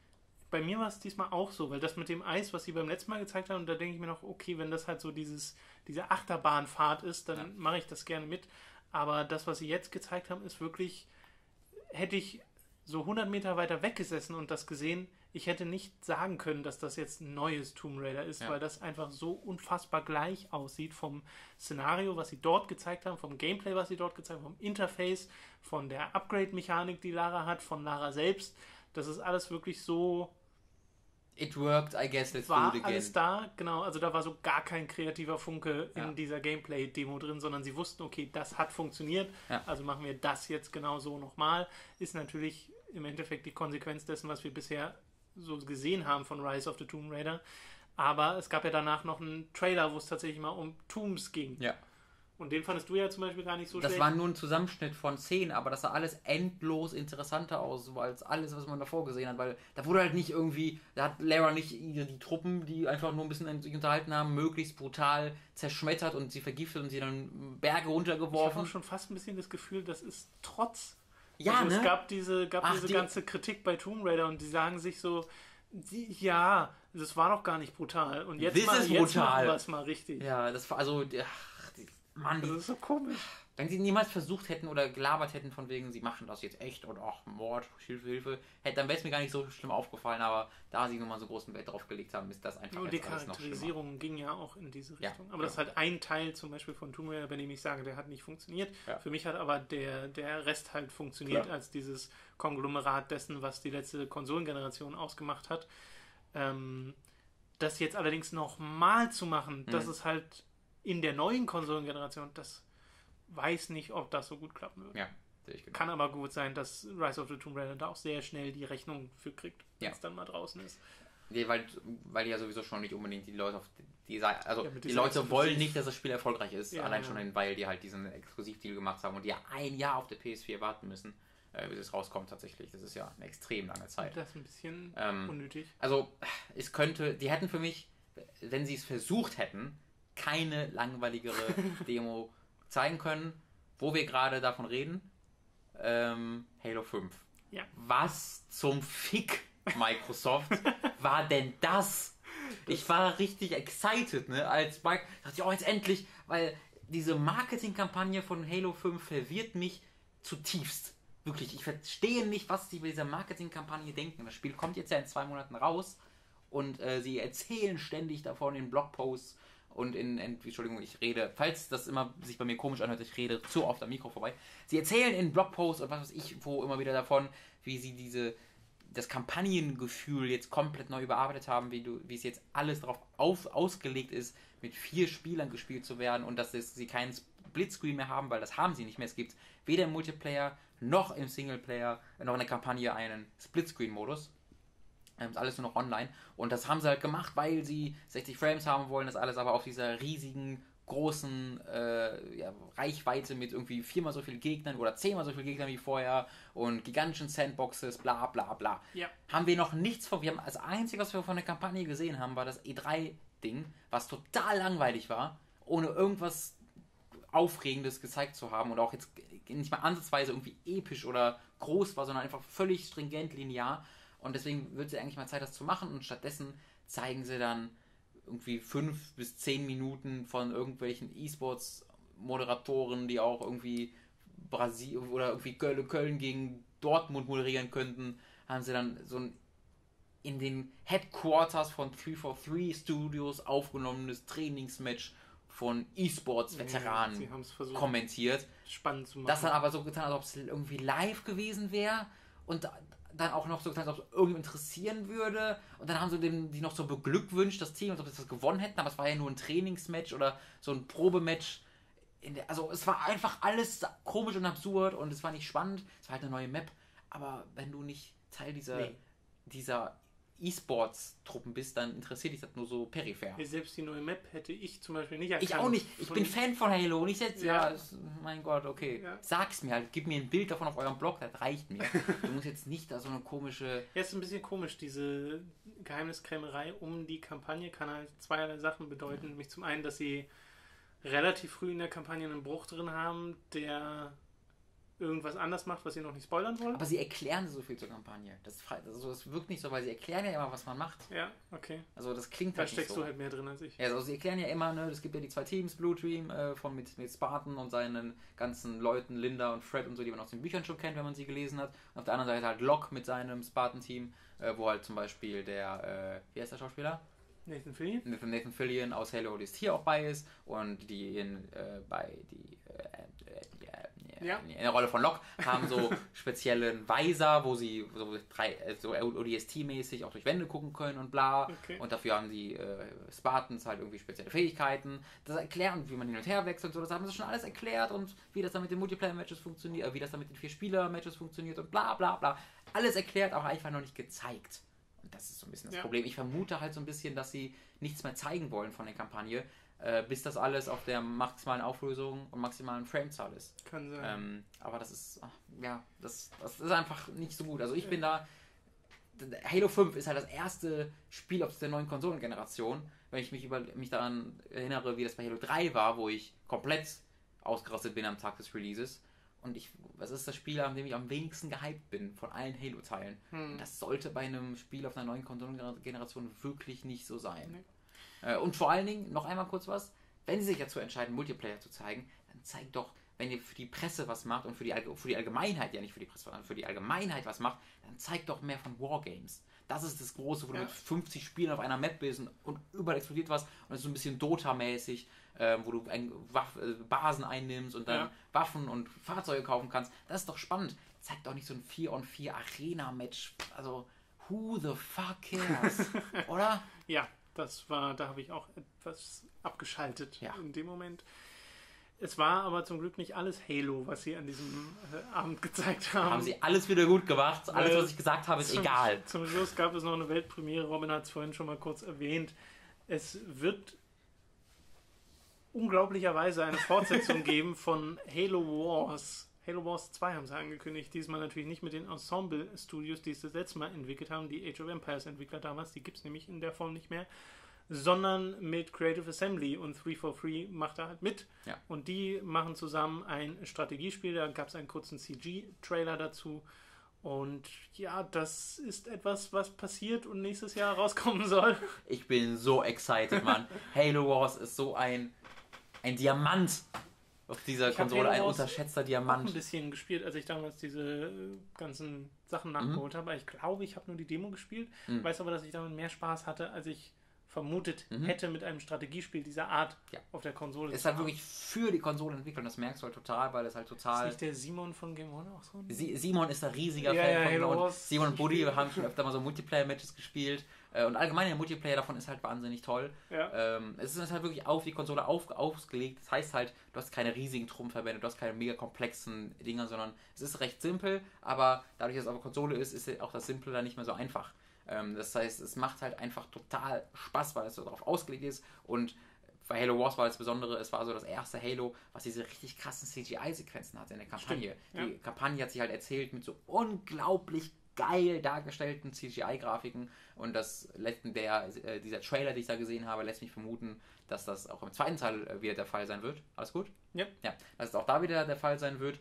Bei mir war es diesmal auch so, weil das mit dem Eis, was sie beim letzten Mal gezeigt haben, da denke ich mir noch, okay, wenn das halt so dieses, diese Achterbahnfahrt ist, dann Ja. mache ich das gerne mit. Aber das, was sie jetzt gezeigt haben, ist wirklich, hätte ich so 100 Meter weiter weggesessen und das gesehen, ich hätte nicht sagen können, dass das jetzt ein neues Tomb Raider ist, Ja. weil das einfach so unfassbar gleich aussieht vom Szenario, was sie dort gezeigt haben, vom Gameplay, was sie dort gezeigt haben, vom Interface, von der Upgrade-Mechanik, die Lara hat, von Lara selbst. Das ist alles wirklich so It worked, I guess, let's war do it again. alles da, genau. Also da war so gar kein kreativer Funke in Ja. dieser Gameplay-Demo drin, sondern sie wussten, okay, das hat funktioniert, Ja. also machen wir das jetzt genau so nochmal. Ist natürlich im Endeffekt die Konsequenz dessen, was wir bisher so gesehen haben von Rise of the Tomb Raider. Aber es gab ja danach noch einen Trailer, wo es tatsächlich mal um Tombs ging. Ja. Und den fandest du ja zum Beispiel gar nicht so Das schlecht. war nur ein Zusammenschnitt von Szenen, aber das sah alles endlos interessanter aus, als alles, was man davor gesehen hat, weil da wurde halt nicht irgendwie, da hat Lara nicht die Truppen, die einfach nur ein bisschen sich unterhalten haben, möglichst brutal zerschmettert und sie vergiftet und sie dann Berge ich habe runtergeworfen. schon fast ein bisschen das Gefühl, das ist Trotz. Ja, also ne? Es gab diese, gab Ach, diese die- ganze Kritik bei Tomb Raider und die sagen sich so, die, ja, das war doch gar nicht brutal. Und jetzt, mal, ist jetzt brutal. machen wir es mal richtig. Ja, das war also, ach, die, Mann, Das ist so komisch. Wenn sie niemals versucht hätten oder gelabert hätten von wegen, sie machen das jetzt echt und ach, Mord, Hilfe, Hilfe, hätte, dann wäre es mir gar nicht so schlimm aufgefallen, aber da sie nun mal so großen Wert drauf gelegt haben, ist das einfach Und die. Charakterisierung ging ja auch in diese Ja, Richtung. aber das ist halt ein Teil zum Beispiel von Tomb Raider, bei dem ich sage, der hat nicht funktioniert. Ja. Für mich hat aber der, der Rest halt funktioniert Klar. als dieses Konglomerat dessen, was die letzte Konsolengeneration ausgemacht hat. Ähm, das jetzt allerdings nochmal zu machen, das Mhm. ist halt in der neuen Konsolengeneration, das weiß nicht, ob das so gut klappen wird. Ja, sehe ich genau. Kann aber gut sein, dass Rise of the Tomb Raider da auch sehr schnell die Rechnung für kriegt, wenn Ja. es dann mal draußen ist. Nee, weil, weil die ja sowieso schon nicht unbedingt die Leute auf die Seite, also Ja, die Leute wollen nicht, dass das Spiel erfolgreich ist, Ja, allein schon, weil die halt diesen Exklusivdeal gemacht haben und die ja ein Jahr auf der PS4 warten müssen, äh, bis es rauskommt tatsächlich. Das ist ja eine extrem lange Zeit. Das ist ein bisschen Ähm, unnötig. Also, es könnte, die hätten für mich, wenn sie es versucht hätten, keine langweiligere Demo zeigen können, wo wir gerade davon reden. Ähm, Halo 5. Ja. Was zum Fick, Microsoft, war denn das? Ich war richtig excited, ne? Als Mike dachte ich, oh, jetzt endlich, weil diese Marketingkampagne von Halo 5 verwirrt mich zutiefst. Wirklich, ich verstehe nicht, was sie bei dieser Marketingkampagne denken. Das Spiel kommt jetzt ja in zwei Monaten raus und äh, sie erzählen ständig davon in Blogposts und in, Entschuldigung, ich rede, falls das immer sich bei mir komisch anhört, ich rede zu oft am Mikro vorbei. Sie erzählen in Blogposts und was weiß ich, wo immer wieder davon, wie sie diese das Kampagnengefühl jetzt komplett neu überarbeitet haben, wie du, wie es jetzt alles darauf auf, ausgelegt ist, mit vier Spielern gespielt zu werden und dass es, sie keinen Splitscreen mehr haben, weil das haben sie nicht mehr. Es gibt weder im Multiplayer noch im Singleplayer noch in der Kampagne einen Splitscreen-Modus. Ähm, ist alles nur noch online. Und das haben sie halt gemacht, weil sie 60 Frames haben wollen. Das alles aber auf dieser riesigen, großen äh, ja, Reichweite mit irgendwie viermal so viel Gegnern oder zehnmal so viel Gegnern wie vorher und gigantischen Sandboxes, bla bla bla. Ja. Haben wir noch nichts von. Wir haben das Einzige, was wir von der Kampagne gesehen haben, war das E3-Ding, was total langweilig war, ohne irgendwas Aufregendes gezeigt zu haben und auch jetzt nicht mal ansatzweise irgendwie episch oder groß war, sondern einfach völlig stringent linear. Und deswegen wird es eigentlich mal Zeit, das zu machen. Und stattdessen zeigen sie dann irgendwie fünf bis zehn Minuten von irgendwelchen E-Sports-Moderatoren, die auch irgendwie Brasil oder irgendwie Köln, Köln gegen Dortmund moderieren könnten, haben sie dann so ein in den Headquarters von 343 Studios aufgenommenes Trainingsmatch von E-Sports-Veteranen Sie versucht, kommentiert. spannend zu machen. Das dann aber so getan, als ob es irgendwie live gewesen wäre und dann auch noch so getan, als ob es irgendwie interessieren würde. Und dann haben sie dem, die noch so beglückwünscht, das Team, als ob sie das gewonnen hätten, aber es war ja nur ein Trainingsmatch oder so ein Probematch. In der, also es war einfach alles komisch und absurd und es war nicht spannend. Es war halt eine neue Map. Aber wenn du nicht Teil dieser, Nee. dieser E-Sports-Truppen bist, dann interessiert dich das nur so peripher. Ja, Selbst die neue Map hätte ich zum Beispiel nicht Ich erkannt. auch nicht. Ich bin Fan von Halo und ich setze, ja, Ja. mein Gott, okay. Ja. Sag's mir halt, gib mir ein Bild davon auf eurem Blog, das reicht mir. du musst jetzt nicht da so eine komische. Ja, ist ein bisschen komisch, diese Geheimniskrämerei um die Kampagne kann halt zweierlei Sachen bedeuten. Nämlich zum einen, dass sie relativ früh in der Kampagne einen Bruch drin haben, der irgendwas anders macht, was sie noch nicht spoilern wollen. Aber sie erklären so viel zur Kampagne. Das, ist also, das wirkt nicht so, weil sie erklären ja immer, was man macht. Ja, okay. Also das klingt Da halt nicht steckst so. du halt mehr drin als ich. Ja, also sie erklären ja immer, ne, es gibt ja die zwei Teams, Blue Dream äh, von mit, mit Spartan und seinen ganzen Leuten, Linda und Fred und so, die man aus den Büchern schon kennt, wenn man sie gelesen hat. Und auf der anderen Seite halt Locke mit seinem Spartan-Team, äh, wo halt zum Beispiel der, äh, wie heißt der Schauspieler? Nathan Fillion? Nathan, Fillion aus Halo ODST hier auch bei ist und die in, äh, bei die äh, äh, äh, Ja. in der Rolle von Locke haben so speziellen Weiser, wo sie so, drei, so ODST-mäßig auch durch Wände gucken können und bla. Okay. Und dafür haben die äh, Spartans halt irgendwie spezielle Fähigkeiten. Das erklären, wie man hin und her wechselt und so, das haben sie schon alles erklärt und wie das dann mit den Multiplayer-Matches funktioniert, äh, wie das dann mit den Vier-Spieler-Matches funktioniert und bla bla bla. alles erklärt, aber einfach noch nicht gezeigt. Und das ist so ein bisschen das Ja. Problem. Ich vermute halt so ein bisschen, dass sie nichts mehr zeigen wollen von der Kampagne, äh, bis das alles auf der maximalen Auflösung und maximalen Framezahl ist. Kann sein. Ähm, aber das ist, ach, ja, das, das ist einfach nicht so gut. Also ich bin da, Halo 5 ist halt das erste Spiel auf der neuen Konsolengeneration. Wenn ich mich, über, mich daran erinnere, wie das bei Halo 3 war, wo ich komplett ausgerastet bin am Tag des Releases. Und ich, was ist das Spiel, an dem ich am wenigsten gehypt bin von allen Halo-Teilen? Hm. Das sollte bei einem Spiel auf einer neuen Konsolengeneration wirklich nicht so sein. Äh, und vor allen Dingen, noch einmal kurz was, wenn sie sich dazu entscheiden, Multiplayer zu zeigen, dann zeigt doch, wenn ihr für die Presse was macht und für die, Allge- für die Allgemeinheit, ja nicht für die Presse, sondern für die Allgemeinheit was macht, dann zeigt doch mehr von Wargames. Das ist das Große, wo du Ja. mit 50 Spielen auf einer Map bist und, überall explodiert was und es ist so ein bisschen Dota-mäßig, äh, wo du ein, Waff, äh, Basen einnimmst und dann Ja. Waffen und Fahrzeuge kaufen kannst. Das ist doch spannend. Zeigt doch nicht so ein 4 on 4 Arena-Match. Also, who the fuck cares? Oder? Ja, das war, da habe ich auch etwas abgeschaltet Ja. in dem Moment. Es war aber zum Glück nicht alles Halo, was sie an diesem äh, Abend gezeigt haben. Haben sie alles wieder gut gemacht. Alles, Weil was ich gesagt habe, ist zum, egal. Zum Schluss gab es noch eine Weltpremiere. Robin hat es vorhin schon mal kurz erwähnt. Es wird unglaublicherweise eine Fortsetzung geben von Halo Wars. Halo Wars 2 haben sie angekündigt. Diesmal natürlich nicht mit den Ensemble-Studios, die es das letzte Mal entwickelt haben, die Age of Empires-Entwickler damals. Die gibt es nämlich in der Form nicht mehr. Sondern mit Creative Assembly und 343 macht da halt mit. Ja. Und die machen zusammen ein Strategiespiel. Da gab es einen kurzen CG-Trailer dazu. Und ja, das ist etwas, was passiert und nächstes Jahr rauskommen soll. Ich bin so excited, Mann. Halo Wars ist so ein, ein Diamant auf dieser Ich Konsole. Ein unterschätzter Auch ein Diamant. bisschen gespielt, als ich damals diese äh, ganzen Mhm. Sachen nachgeholt habe. Aber ich glaube, ich habe nur die Demo gespielt. Weiß aber, dass ich damit mehr Spaß hatte, als ich vermutet hätte mit einem Strategiespiel dieser Art Mhm. Ja. auf der Konsole. Ist halt wirklich für die Konsole entwickelt und das merkst du halt total, weil es halt Ist total. nicht der Simon von Game One auch so? ein- Si- Simon ist ein riesiger Ja, Fan ja, von Halo und Wars. Simon und Buddy haben schon öfter mal so Multiplayer-Matches gespielt. Äh, Und allgemein der Multiplayer davon ist halt wahnsinnig toll. Ähm, es ist halt wirklich auf die Konsole auf, ausgelegt. Das heißt halt, du hast keine riesigen Trumpfverbände, du hast keine mega komplexen Dinger, sondern es ist recht simpel, aber dadurch, dass es auf der Konsole ist, ist auch das Simple dann nicht mehr so einfach. Ähm, das heißt, es macht halt einfach total Spaß, weil es so darauf ausgelegt ist und bei Halo Wars war das Besondere, es war so das erste Halo, was diese richtig krassen CGI-Sequenzen hatte in der Kampagne. Stimmt, Die Kampagne hat sich halt erzählt mit so unglaublich geil dargestellten CGI-Grafiken und das letzten der, äh, dieser Trailer, den ich da gesehen habe, lässt mich vermuten, dass das auch im zweiten Teil äh, wieder der Fall sein wird. Alles gut? Ja. Ja, dass es auch da wieder der Fall sein wird.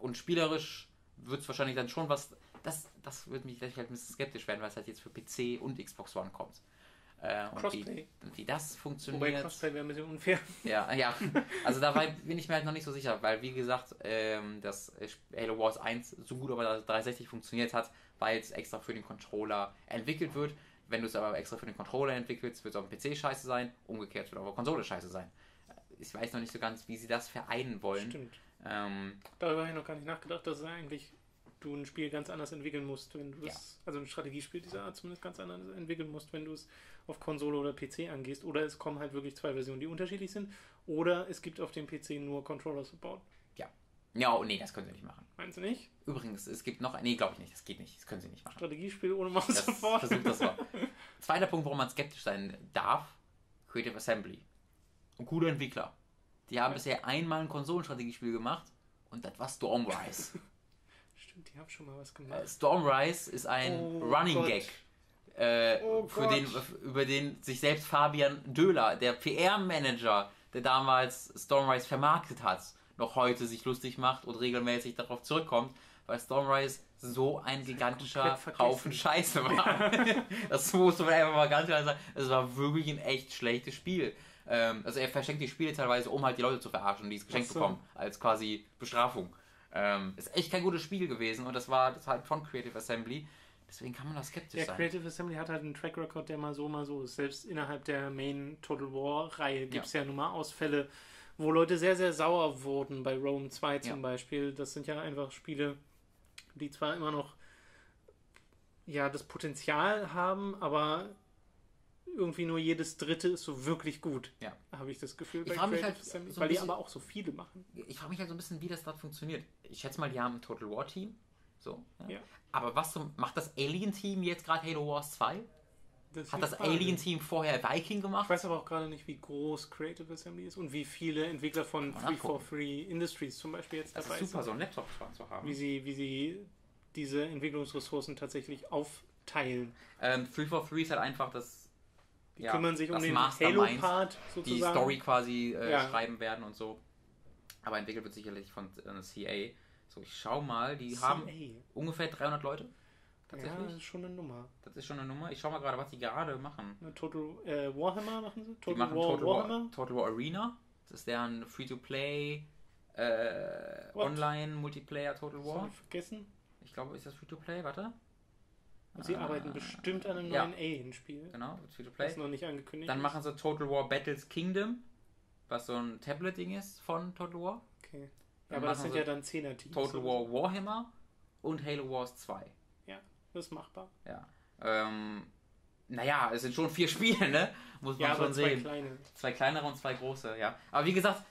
Und spielerisch wird es wahrscheinlich dann schon was. Das, das wird mich vielleicht halt ein bisschen skeptisch werden, weil es halt jetzt für PC und Xbox One kommt. Äh, und wie, Crossplay. wie das Wobei funktioniert. Crossplay wäre ein bisschen unfair. Ja, ja. Also dabei bin ich mir halt noch nicht so sicher, weil wie gesagt, ähm, dass Halo Wars 1 so gut das 360 funktioniert hat, weil es extra für den Controller entwickelt wird. Wenn du es aber extra für den Controller entwickelst, wird es auf dem PC scheiße sein, umgekehrt wird es auf der Konsole scheiße sein. Ich weiß noch nicht so ganz, wie sie das vereinen wollen. Stimmt. Ähm, Darüber habe ich noch gar nicht nachgedacht, dass eigentlich du ein Spiel ganz anders entwickeln musst, wenn du es, also ein Strategiespiel dieser Art zumindest ganz anders entwickeln musst, wenn du es auf Konsole oder PC angehst. Oder es kommen halt wirklich zwei Versionen, die unterschiedlich sind. Oder es gibt auf dem PC nur Controller-Support. ja, oh, nee, das können sie nicht machen. Meinst du nicht? Übrigens, es gibt noch, nee, glaube ich nicht, das geht nicht, das können sie nicht machen. Strategiespiel ohne Maus-Support. versucht das mal. Zweiter Punkt, warum man skeptisch sein darf: Creative Assembly. Und gute Entwickler. Die haben Ja. bisher einmal ein Konsolenstrategiespiel gemacht und das war Stormrise. Stimmt, die haben schon mal was Äh, gemacht. Stormrise ist ein Oh Running Gott. Gag. Äh, Oh für Gott. den, über den sich selbst Fabian Döhler, der PR-Manager, der damals Stormrise vermarktet hat, noch heute sich lustig macht und regelmäßig darauf zurückkommt, weil Stormrise so ein gigantischer. Haufen Scheiße war. das muss man einfach mal ganz klar sagen. Es war wirklich ein echt schlechtes Spiel. Ähm, also er verschenkt die Spiele teilweise, um halt die Leute zu verarschen, die es geschenkt so. bekommen, als quasi Bestrafung. Ähm, ist echt kein gutes Spiel gewesen und das war das halt von Creative Assembly. Deswegen kann man da skeptisch Ja, sein. Creative Assembly hat halt einen Track Record, der mal so, mal so ist. Selbst innerhalb der Main Total War-Reihe gibt es ja. nun mal Ausfälle, wo Leute sehr, sehr sauer wurden. Bei Rome 2 zum Ja. Beispiel. Das sind ja einfach Spiele, die zwar immer noch ja, das Potenzial haben, aber irgendwie nur jedes dritte ist so wirklich gut. Ja. Habe ich das Gefühl Ich bei mich Creative halt Assembly. so weil die aber auch so viele machen. Ich frage mich halt so ein bisschen, wie das dort funktioniert. Ich schätze mal, die haben ein Total War Team, So. Ja. Aber was zum, macht das Alien-Team jetzt gerade Halo Wars 2? Das Hat das. Alien-Team vorher Viking Ich gemacht? weiß aber auch gerade nicht, wie groß Creative Assembly ist und wie viele Entwickler von Mal 343 Industries zum Beispiel jetzt Das dabei ist super, sind. so einen Laptop zu haben. Wie sie, wie sie diese Entwicklungsressourcen tatsächlich aufteilen. Ähm, 343 ist halt einfach das, Die ja, kümmern sich um das den Halo-Part sozusagen. die Story quasi äh, Ja. schreiben werden und so. Aber entwickelt wird sicherlich von äh, CA. So, ich schau mal, die haben CA. ungefähr 300 Leute. Ja, Tatsächlich. das ist schon eine Nummer. Das ist schon eine Nummer. Ich schau mal gerade, was die gerade machen. Total äh, Warhammer machen sie? Die Total machen War Total War, Warhammer? Total War Arena. Das ist deren Free-to-Play äh? Online-Multiplayer Total War. ich vergessen. Ich glaube, ist das Free-to-Play? Warte. Und sie Ah, arbeiten bestimmt an einem ja. neuen Alien-Spiel. Genau, Das Free-to-Play. noch nicht angekündigt Dann ist. machen sie Total War Battles Kingdom, was so ein Tablet-Ding ist von Total War. Okay. Ja, Dann aber das sind ja dann 10er-Teams. Total War Warhammer und Halo Wars 2. Das ist machbar. Ja. Ähm, naja, es sind schon vier Spiele, ne? Muss man Ja, schon zwei sehen. kleine. Zwei kleinere und zwei große, ja. Aber wie gesagt,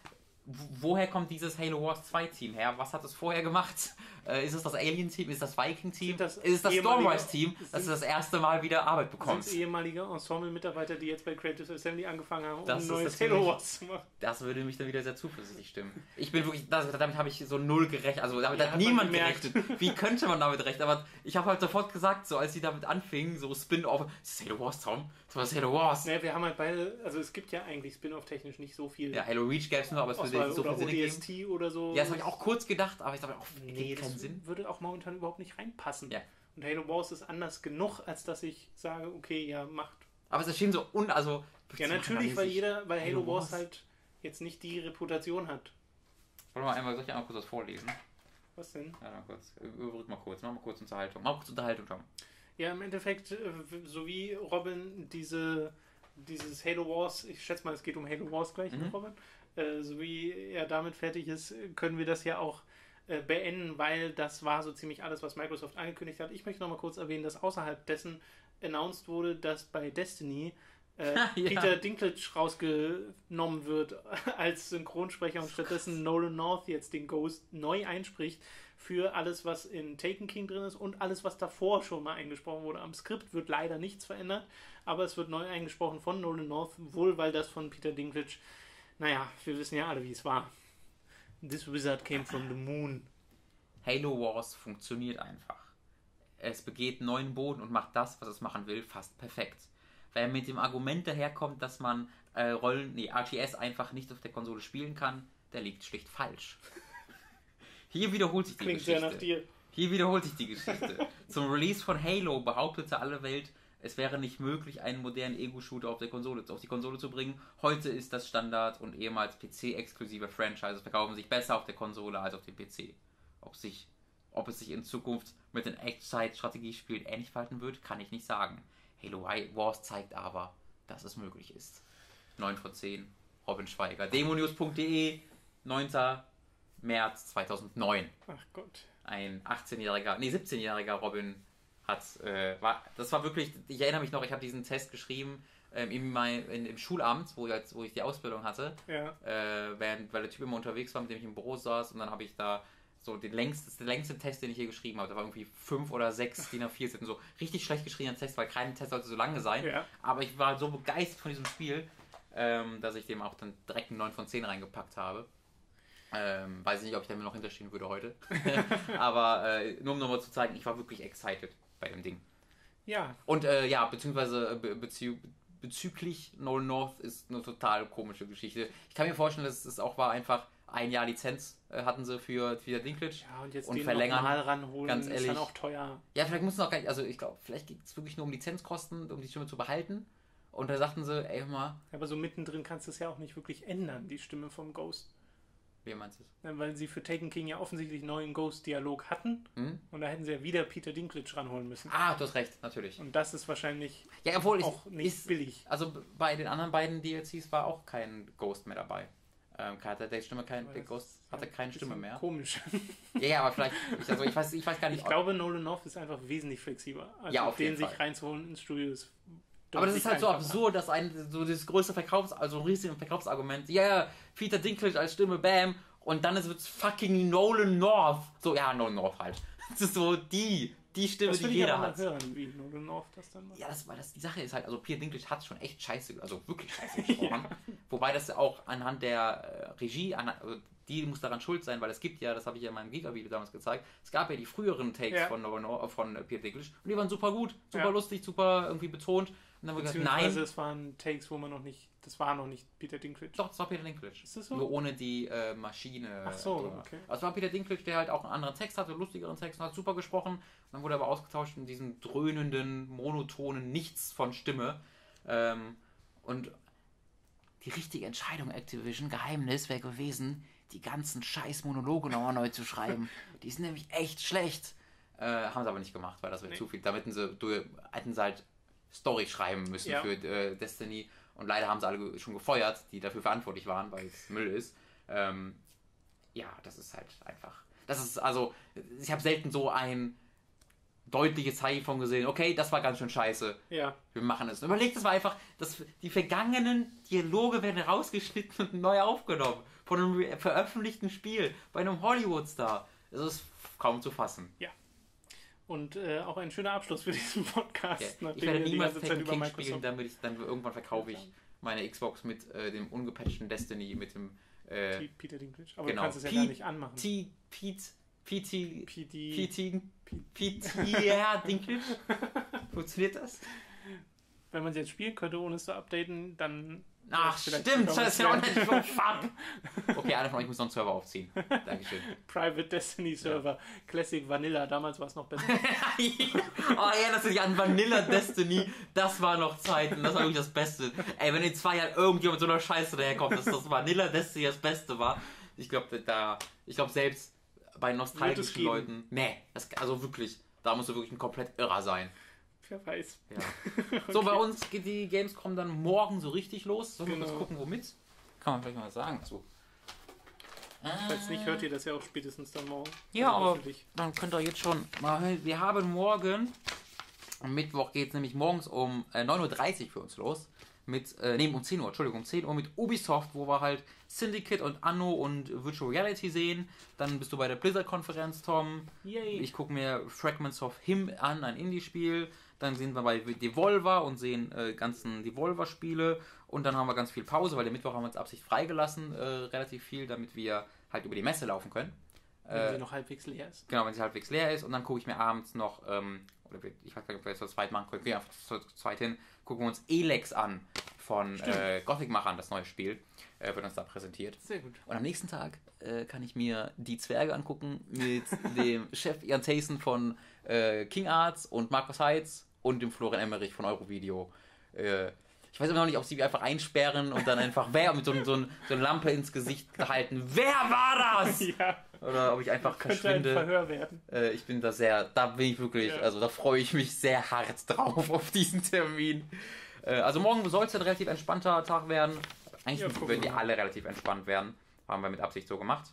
woher kommt dieses Halo Wars 2 Team her? Was hat es vorher gemacht? Äh, ist es das Alien-Team? Ist das Viking-Team? Sind das Ist es das ehemalige- Stormrise-Team, das sind- das erste Mal wieder Arbeit Sind bekommt? ehemalige Ensemble-Mitarbeiter, die jetzt bei Creative Assembly angefangen haben, um Das ein ist neues Halo Wars zu machen. Das würde mich dann wieder sehr zuversichtlich stimmen. Ich bin wirklich, das, damit habe ich so null gerechnet. Also damit Ja, hat hat man niemand gerechnet. Wie könnte man damit rechnen? Aber ich habe halt sofort gesagt, so als sie damit anfingen, so Spin-off, das ist Halo Wars, Tom. Das war das Halo Wars. Naja, wir haben halt beide, also es gibt ja eigentlich Spin-off-technisch nicht so viel Ja, Halo Reach gäbe es nur, aber es Auswahl nicht so oder Sinn geben. ODST oder so. Ja, das habe ich auch kurz gedacht, aber ich dachte auch, Nee, nee, keinen Sinn. würde auch momentan überhaupt nicht reinpassen. Ja. Und Halo Wars ist anders genug, als dass ich sage, okay, ja, macht. Aber es erschien so un... Also, Ja, machen natürlich, weil jeder, weil Halo, Halo Wars Wars. halt jetzt nicht die Reputation hat. Wollen wir einmal, soll ich einmal kurz was vorlesen? Was denn? Ja, mal kurz. Überbrück mal kurz. Mach mal kurz Unterhaltung. Mach mal kurz Unterhaltung, Tom. Ja, im Endeffekt, äh, so wie Robin diese, dieses Halo Wars, ich schätze mal, es geht um Halo Wars gleich, Mhm. ne, Robin, äh, so wie er damit fertig ist, können wir das ja auch äh, beenden, weil das war so ziemlich alles, was Microsoft angekündigt hat. Ich möchte noch mal kurz erwähnen, dass außerhalb dessen announced wurde, dass bei Destiny äh, Ja. Peter Dinklage rausgenommen wird als Synchronsprecher und stattdessen Nolan North jetzt den Ghost neu einspricht für alles, was in Taken King drin ist und alles, was davor schon mal eingesprochen wurde. Am Skript wird leider nichts verändert, aber es wird neu eingesprochen von Nolan North, wohl weil das von Peter Dinklage, naja, wir wissen ja alle, wie es war. This wizard came from the moon. Halo Wars funktioniert einfach. Es begeht neuen Boden und macht das, was es machen will, fast perfekt. Wer mit dem Argument daherkommt, dass man äh, Rollen, nee, RTS einfach nicht auf der Konsole spielen kann, der liegt schlicht falsch. Hier wiederholt sich die Klingt Geschichte. sehr nach dir. Hier wiederholt sich die Geschichte. Zum Release von Halo behauptete alle Welt, es wäre nicht möglich, einen modernen Ego-Shooter auf, der Konsole, auf die Konsole zu bringen. Heute ist das Standard und ehemals PC-exklusive Franchises verkaufen sich besser auf der Konsole als auf dem PC. Ob, sich, ob es sich in Zukunft mit den Echtzeit-Strategiespielen ähnlich verhalten wird, kann ich nicht sagen. Halo Wars zeigt aber, dass es möglich ist. 9 von 10, Robin Schweiger. Demonews.de, 9. März 2009 Ach Gott. ein 18-jähriger, nee, 17-jähriger Robin hat, äh, war, das war wirklich, ich erinnere mich noch, ich habe diesen Test geschrieben ähm, in mein, in, im Schulamt, wo ich, als- wo ich die Ausbildung hatte, Ja. äh, während, weil der Typ immer unterwegs war, mit dem ich im Büro saß und dann habe ich da so den längsten, das ist der längste Test, den ich hier geschrieben habe, da war irgendwie fünf oder sechs DIN A4 Seiten, so richtig schlecht geschriebener Test, weil kein Test sollte so lange sein, Ja. aber ich war so begeistert von diesem Spiel, ähm, dass ich dem auch dann direkt einen 9 von 10 reingepackt habe. Ähm, weiß ich nicht, ob ich da mir noch hinterstehen würde heute. Aber äh, nur um nochmal zu zeigen, ich war wirklich excited bei dem Ding. Ja, Und äh, ja, beziehungsweise äh, be bezü bezüglich Nolan North ist eine total komische Geschichte. Ich kann mir vorstellen, dass es auch war einfach ein Jahr Lizenz äh, hatten sie für Peter Dinklage. ja und jetzt Und den verlängern, nochmal ranholen, ganz ist ehrlich. dann auch teuer. Ja, vielleicht mussten auch gar nicht, also ich glaube, vielleicht geht es wirklich nur um Lizenzkosten, um die Stimme zu behalten. Und da sagten sie, ey, hör mal, Aber so mittendrin kannst du es ja auch nicht wirklich ändern, die Stimme vom Ghost. Wie meinst du es? Ja, Weil sie für Taken King ja offensichtlich neuen Ghost-Dialog hatten Hm? und da hätten sie ja wieder Peter Dinklage ranholen müssen. Ah, du hast recht, natürlich. Und das ist wahrscheinlich Ja, obwohl ich, auch nicht ist, billig. Also bei den anderen beiden DLCs war auch kein Ghost mehr dabei. Ähm, hatte der Stimme kein, der das Ghost ist hatte ja keine ein Stimme mehr. Komisch. Ja, ja, aber vielleicht, ich, also ich weiß, ich weiß gar nicht. Ich glaube, Nolan North ist einfach wesentlich flexibler. Also Ja, auf den sich reinzuholen ins Studio ist. Aber das ist halt so absurd, dass ein so das größte Verkaufs, also ein riesiges Verkaufsargument. Ja, ja, Peter Dinklage als Stimme, bam, und dann ist es fucking Nolan North. So, ja, Nolan North halt. Das ist so die, die Stimme, Das die jeder hat. hören, wie Nolanov das dann macht. Ja, das, weil das die Sache ist halt, also Peter Dinklage hat schon echt scheiße, also wirklich scheiße gesprochen. Wobei das auch anhand der äh, Regie, an, also die muss daran schuld sein, weil es gibt ja, das habe ich ja in meinem Giga-Video damals gezeigt, es gab ja die früheren Takes Ja. von, Nolan, äh, von äh, Peter Dinklage und die waren super gut, super Ja. lustig, super irgendwie betont. Und dann haben wir gesagt, nein, es waren Takes, wo man noch nicht, das war noch nicht Peter Dinklage. doch, es war Peter Dinklage. Ist das so? Nur ohne die äh, Maschine. Ach so, drin. okay. Also es war Peter Dinklage, der halt auch einen anderen Text hatte, lustigeren Text und hat super gesprochen. Und dann wurde er aber ausgetauscht in diesem dröhnenden, monotonen Nichts von Stimme. Ähm, und die richtige Entscheidung, Activision, Geheimnis wäre gewesen, die ganzen scheiß Monologe nochmal neu zu schreiben. Die sind nämlich echt schlecht. Äh, haben sie aber nicht gemacht, weil das wäre Nee. zu viel. Da hätten sie, du, hätten sie halt Story schreiben müssen Ja. für äh, Destiny. Und leider haben sie alle schon gefeuert, die dafür verantwortlich waren, weil es Müll ist. Ähm, ja, das ist halt einfach. Das ist also, ich habe selten so ein deutliches Zeichen von gesehen. Okay, das war ganz schön scheiße. Ja, Wir machen es. Überlegt es mal einfach, dass die vergangenen Dialoge werden rausgeschnitten und neu aufgenommen. Von einem veröffentlichten Spiel bei einem Hollywood-Star. Das ist kaum zu fassen. Und äh, auch ein schöner Abschluss für diesen Podcast. Ja. Ich werde niemals über King Microsoft- spielen, damit ich dann irgendwann verkaufe ich meine Xbox mit äh, dem ungepatchten Destiny, mit dem äh, Peter Dinklage. Aber genau. du kannst es ja P- gar nicht anmachen. T, Pete, PT. PT, PT, ja, Dinklage. Funktioniert das? Wenn man es jetzt spielen könnte, ohne es zu updaten, dann. Ach, stimmt, das ist ja auch nicht so fuck. Okay, einer von euch muss noch einen Server aufziehen. Dankeschön. Private Destiny Server. Classic Vanilla. Damals war es noch besser. oh, erinnerst du dich an Vanilla Destiny? Das war noch Zeiten, das war wirklich das Beste. Ey, wenn in zwei Jahren irgendjemand mit so einer Scheiße daherkommt, dass das Vanilla Destiny das Beste war, ich glaube, da, ich glaube selbst bei nostalgischen. Leuten, nee, das, also wirklich, da musst du wirklich ein komplett Irrer sein. Wer weiß. Ja. So, bei uns geht die Gamescom dann morgen so richtig los. Sollen wir Genau. kurz gucken, womit? Kann man vielleicht mal sagen. So. Falls nicht, hört ihr das ja auch spätestens dann morgen. Ja, Also aber dann könnt ihr jetzt schon mal hören. Wir haben morgen, am Mittwoch geht es nämlich morgens um äh, 9.30 Uhr für uns los. Mit, äh, nee, um 10 Uhr, Entschuldigung, um 10 Uhr mit Ubisoft, wo wir halt Syndicate und Anno und Virtual Reality sehen. Dann bist du bei der Blizzard-Konferenz, Tom. Yay. Ich gucke mir Fragments of Him an, ein Indie-Spiel. Dann sind wir bei Devolver und sehen äh, ganzen Devolver-Spiele. Und dann haben wir ganz viel Pause, weil der Mittwoch haben wir uns Absicht freigelassen, äh, relativ viel, damit wir halt über die Messe laufen können. Wenn Äh, sie noch halbwegs leer ist. Genau, wenn sie halbwegs leer ist. Und dann gucke ich mir abends noch, ähm, oder ich weiß gar nicht, ob wir das zu zweit machen können, wir einfach zu zweit hin, gucken wir uns Elex an von äh, Gothic-Machern, das neue Spiel, äh, wird uns da präsentiert. Sehr gut. Und am nächsten Tag äh, kann ich mir die Zwerge angucken mit dem Chef Ian Tayson von äh, King Arts und Markus Heitz und dem Florian Emmerich von Eurovideo. Äh, ich weiß immer noch nicht, ob sie mich einfach einsperren und dann einfach wer mit so, so, so einer Lampe ins Gesicht halten. Wer war das? Ja, Oder ob ich einfach ein verschwinde. Verhör werden. Äh, ich bin da sehr, da bin ich wirklich, Ja. also da freue ich mich sehr hart drauf auf diesen Termin. Äh, also morgen soll es ein relativ entspannter Tag werden. Eigentlich Ja, werden die alle relativ entspannt werden. Haben wir mit Absicht so gemacht.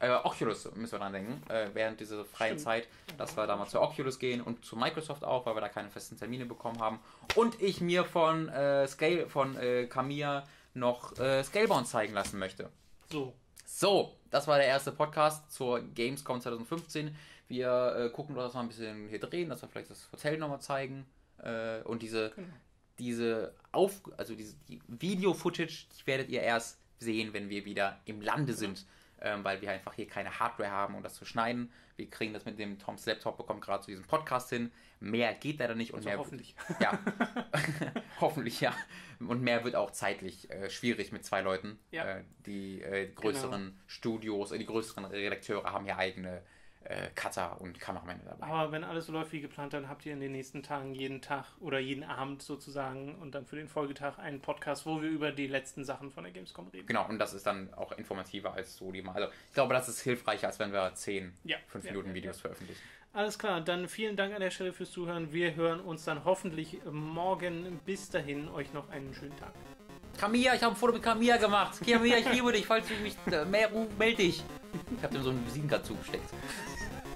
Äh, Oculus müssen wir dran denken, äh, während dieser freien Stimmt. Zeit, dass wir da mal zu Oculus gehen und zu Microsoft auch, weil wir da keine festen Termine bekommen haben. Und ich mir von äh, Scale, von äh, Kamiya noch äh, Scalebound zeigen lassen möchte. So. So, das war der erste Podcast zur Gamescom 2015. Wir äh, gucken, dass wir ein bisschen hier drehen, dass wir vielleicht das Hotel nochmal zeigen. Äh, und diese, Genau. diese Auf also diese die Video-Footage, die werdet ihr erst sehen, wenn wir wieder im Lande sind. Ähm, weil wir einfach hier keine Hardware haben, um das zu schneiden. Wir kriegen das mit dem Toms Laptop, bekommt gerade zu diesem Podcast hin. Mehr geht leider nicht und Also mehr hoffentlich. ja. Hoffentlich, ja. Und mehr wird auch zeitlich äh, schwierig mit zwei Leuten. Ja. Äh, die äh, größeren Studios, äh, die größeren Redakteure haben ja eigene äh, Cutter und Kameramänner dabei. Aber wenn alles so läuft wie geplant, dann habt ihr in den nächsten Tagen jeden Tag oder jeden Abend sozusagen und dann für den Folgetag einen Podcast, wo wir über die letzten Sachen von der Gamescom reden. Genau, und das ist dann auch informativer als so die mal. Also ich glaube, das ist hilfreicher, als wenn wir 10, Ja. 5 ja, Minuten ja, Videos ja. veröffentlichen. Alles klar, dann vielen Dank an der Stelle fürs Zuhören. Wir hören uns dann hoffentlich morgen. Bis dahin, euch noch einen schönen Tag. Camilla, ich habe ein Foto mit Camilla gemacht. Camilla, ich liebe dich. Falls du mich äh, mehr rufst, melde dich. Ich habe dem so einen Visitenkarte zugesteckt.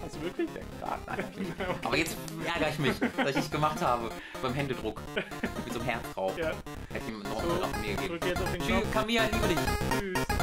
Also wirklich? Ja, nein, hab ich nicht. Aber jetzt ärgere ich mich, dass ich es gemacht habe. Beim Händedruck. Mit so einem Herz drauf. Ja, Hätte ich ihm noch so, Rappen mir gegeben. Tschüss. Camilla, liebe dich. Tschüss.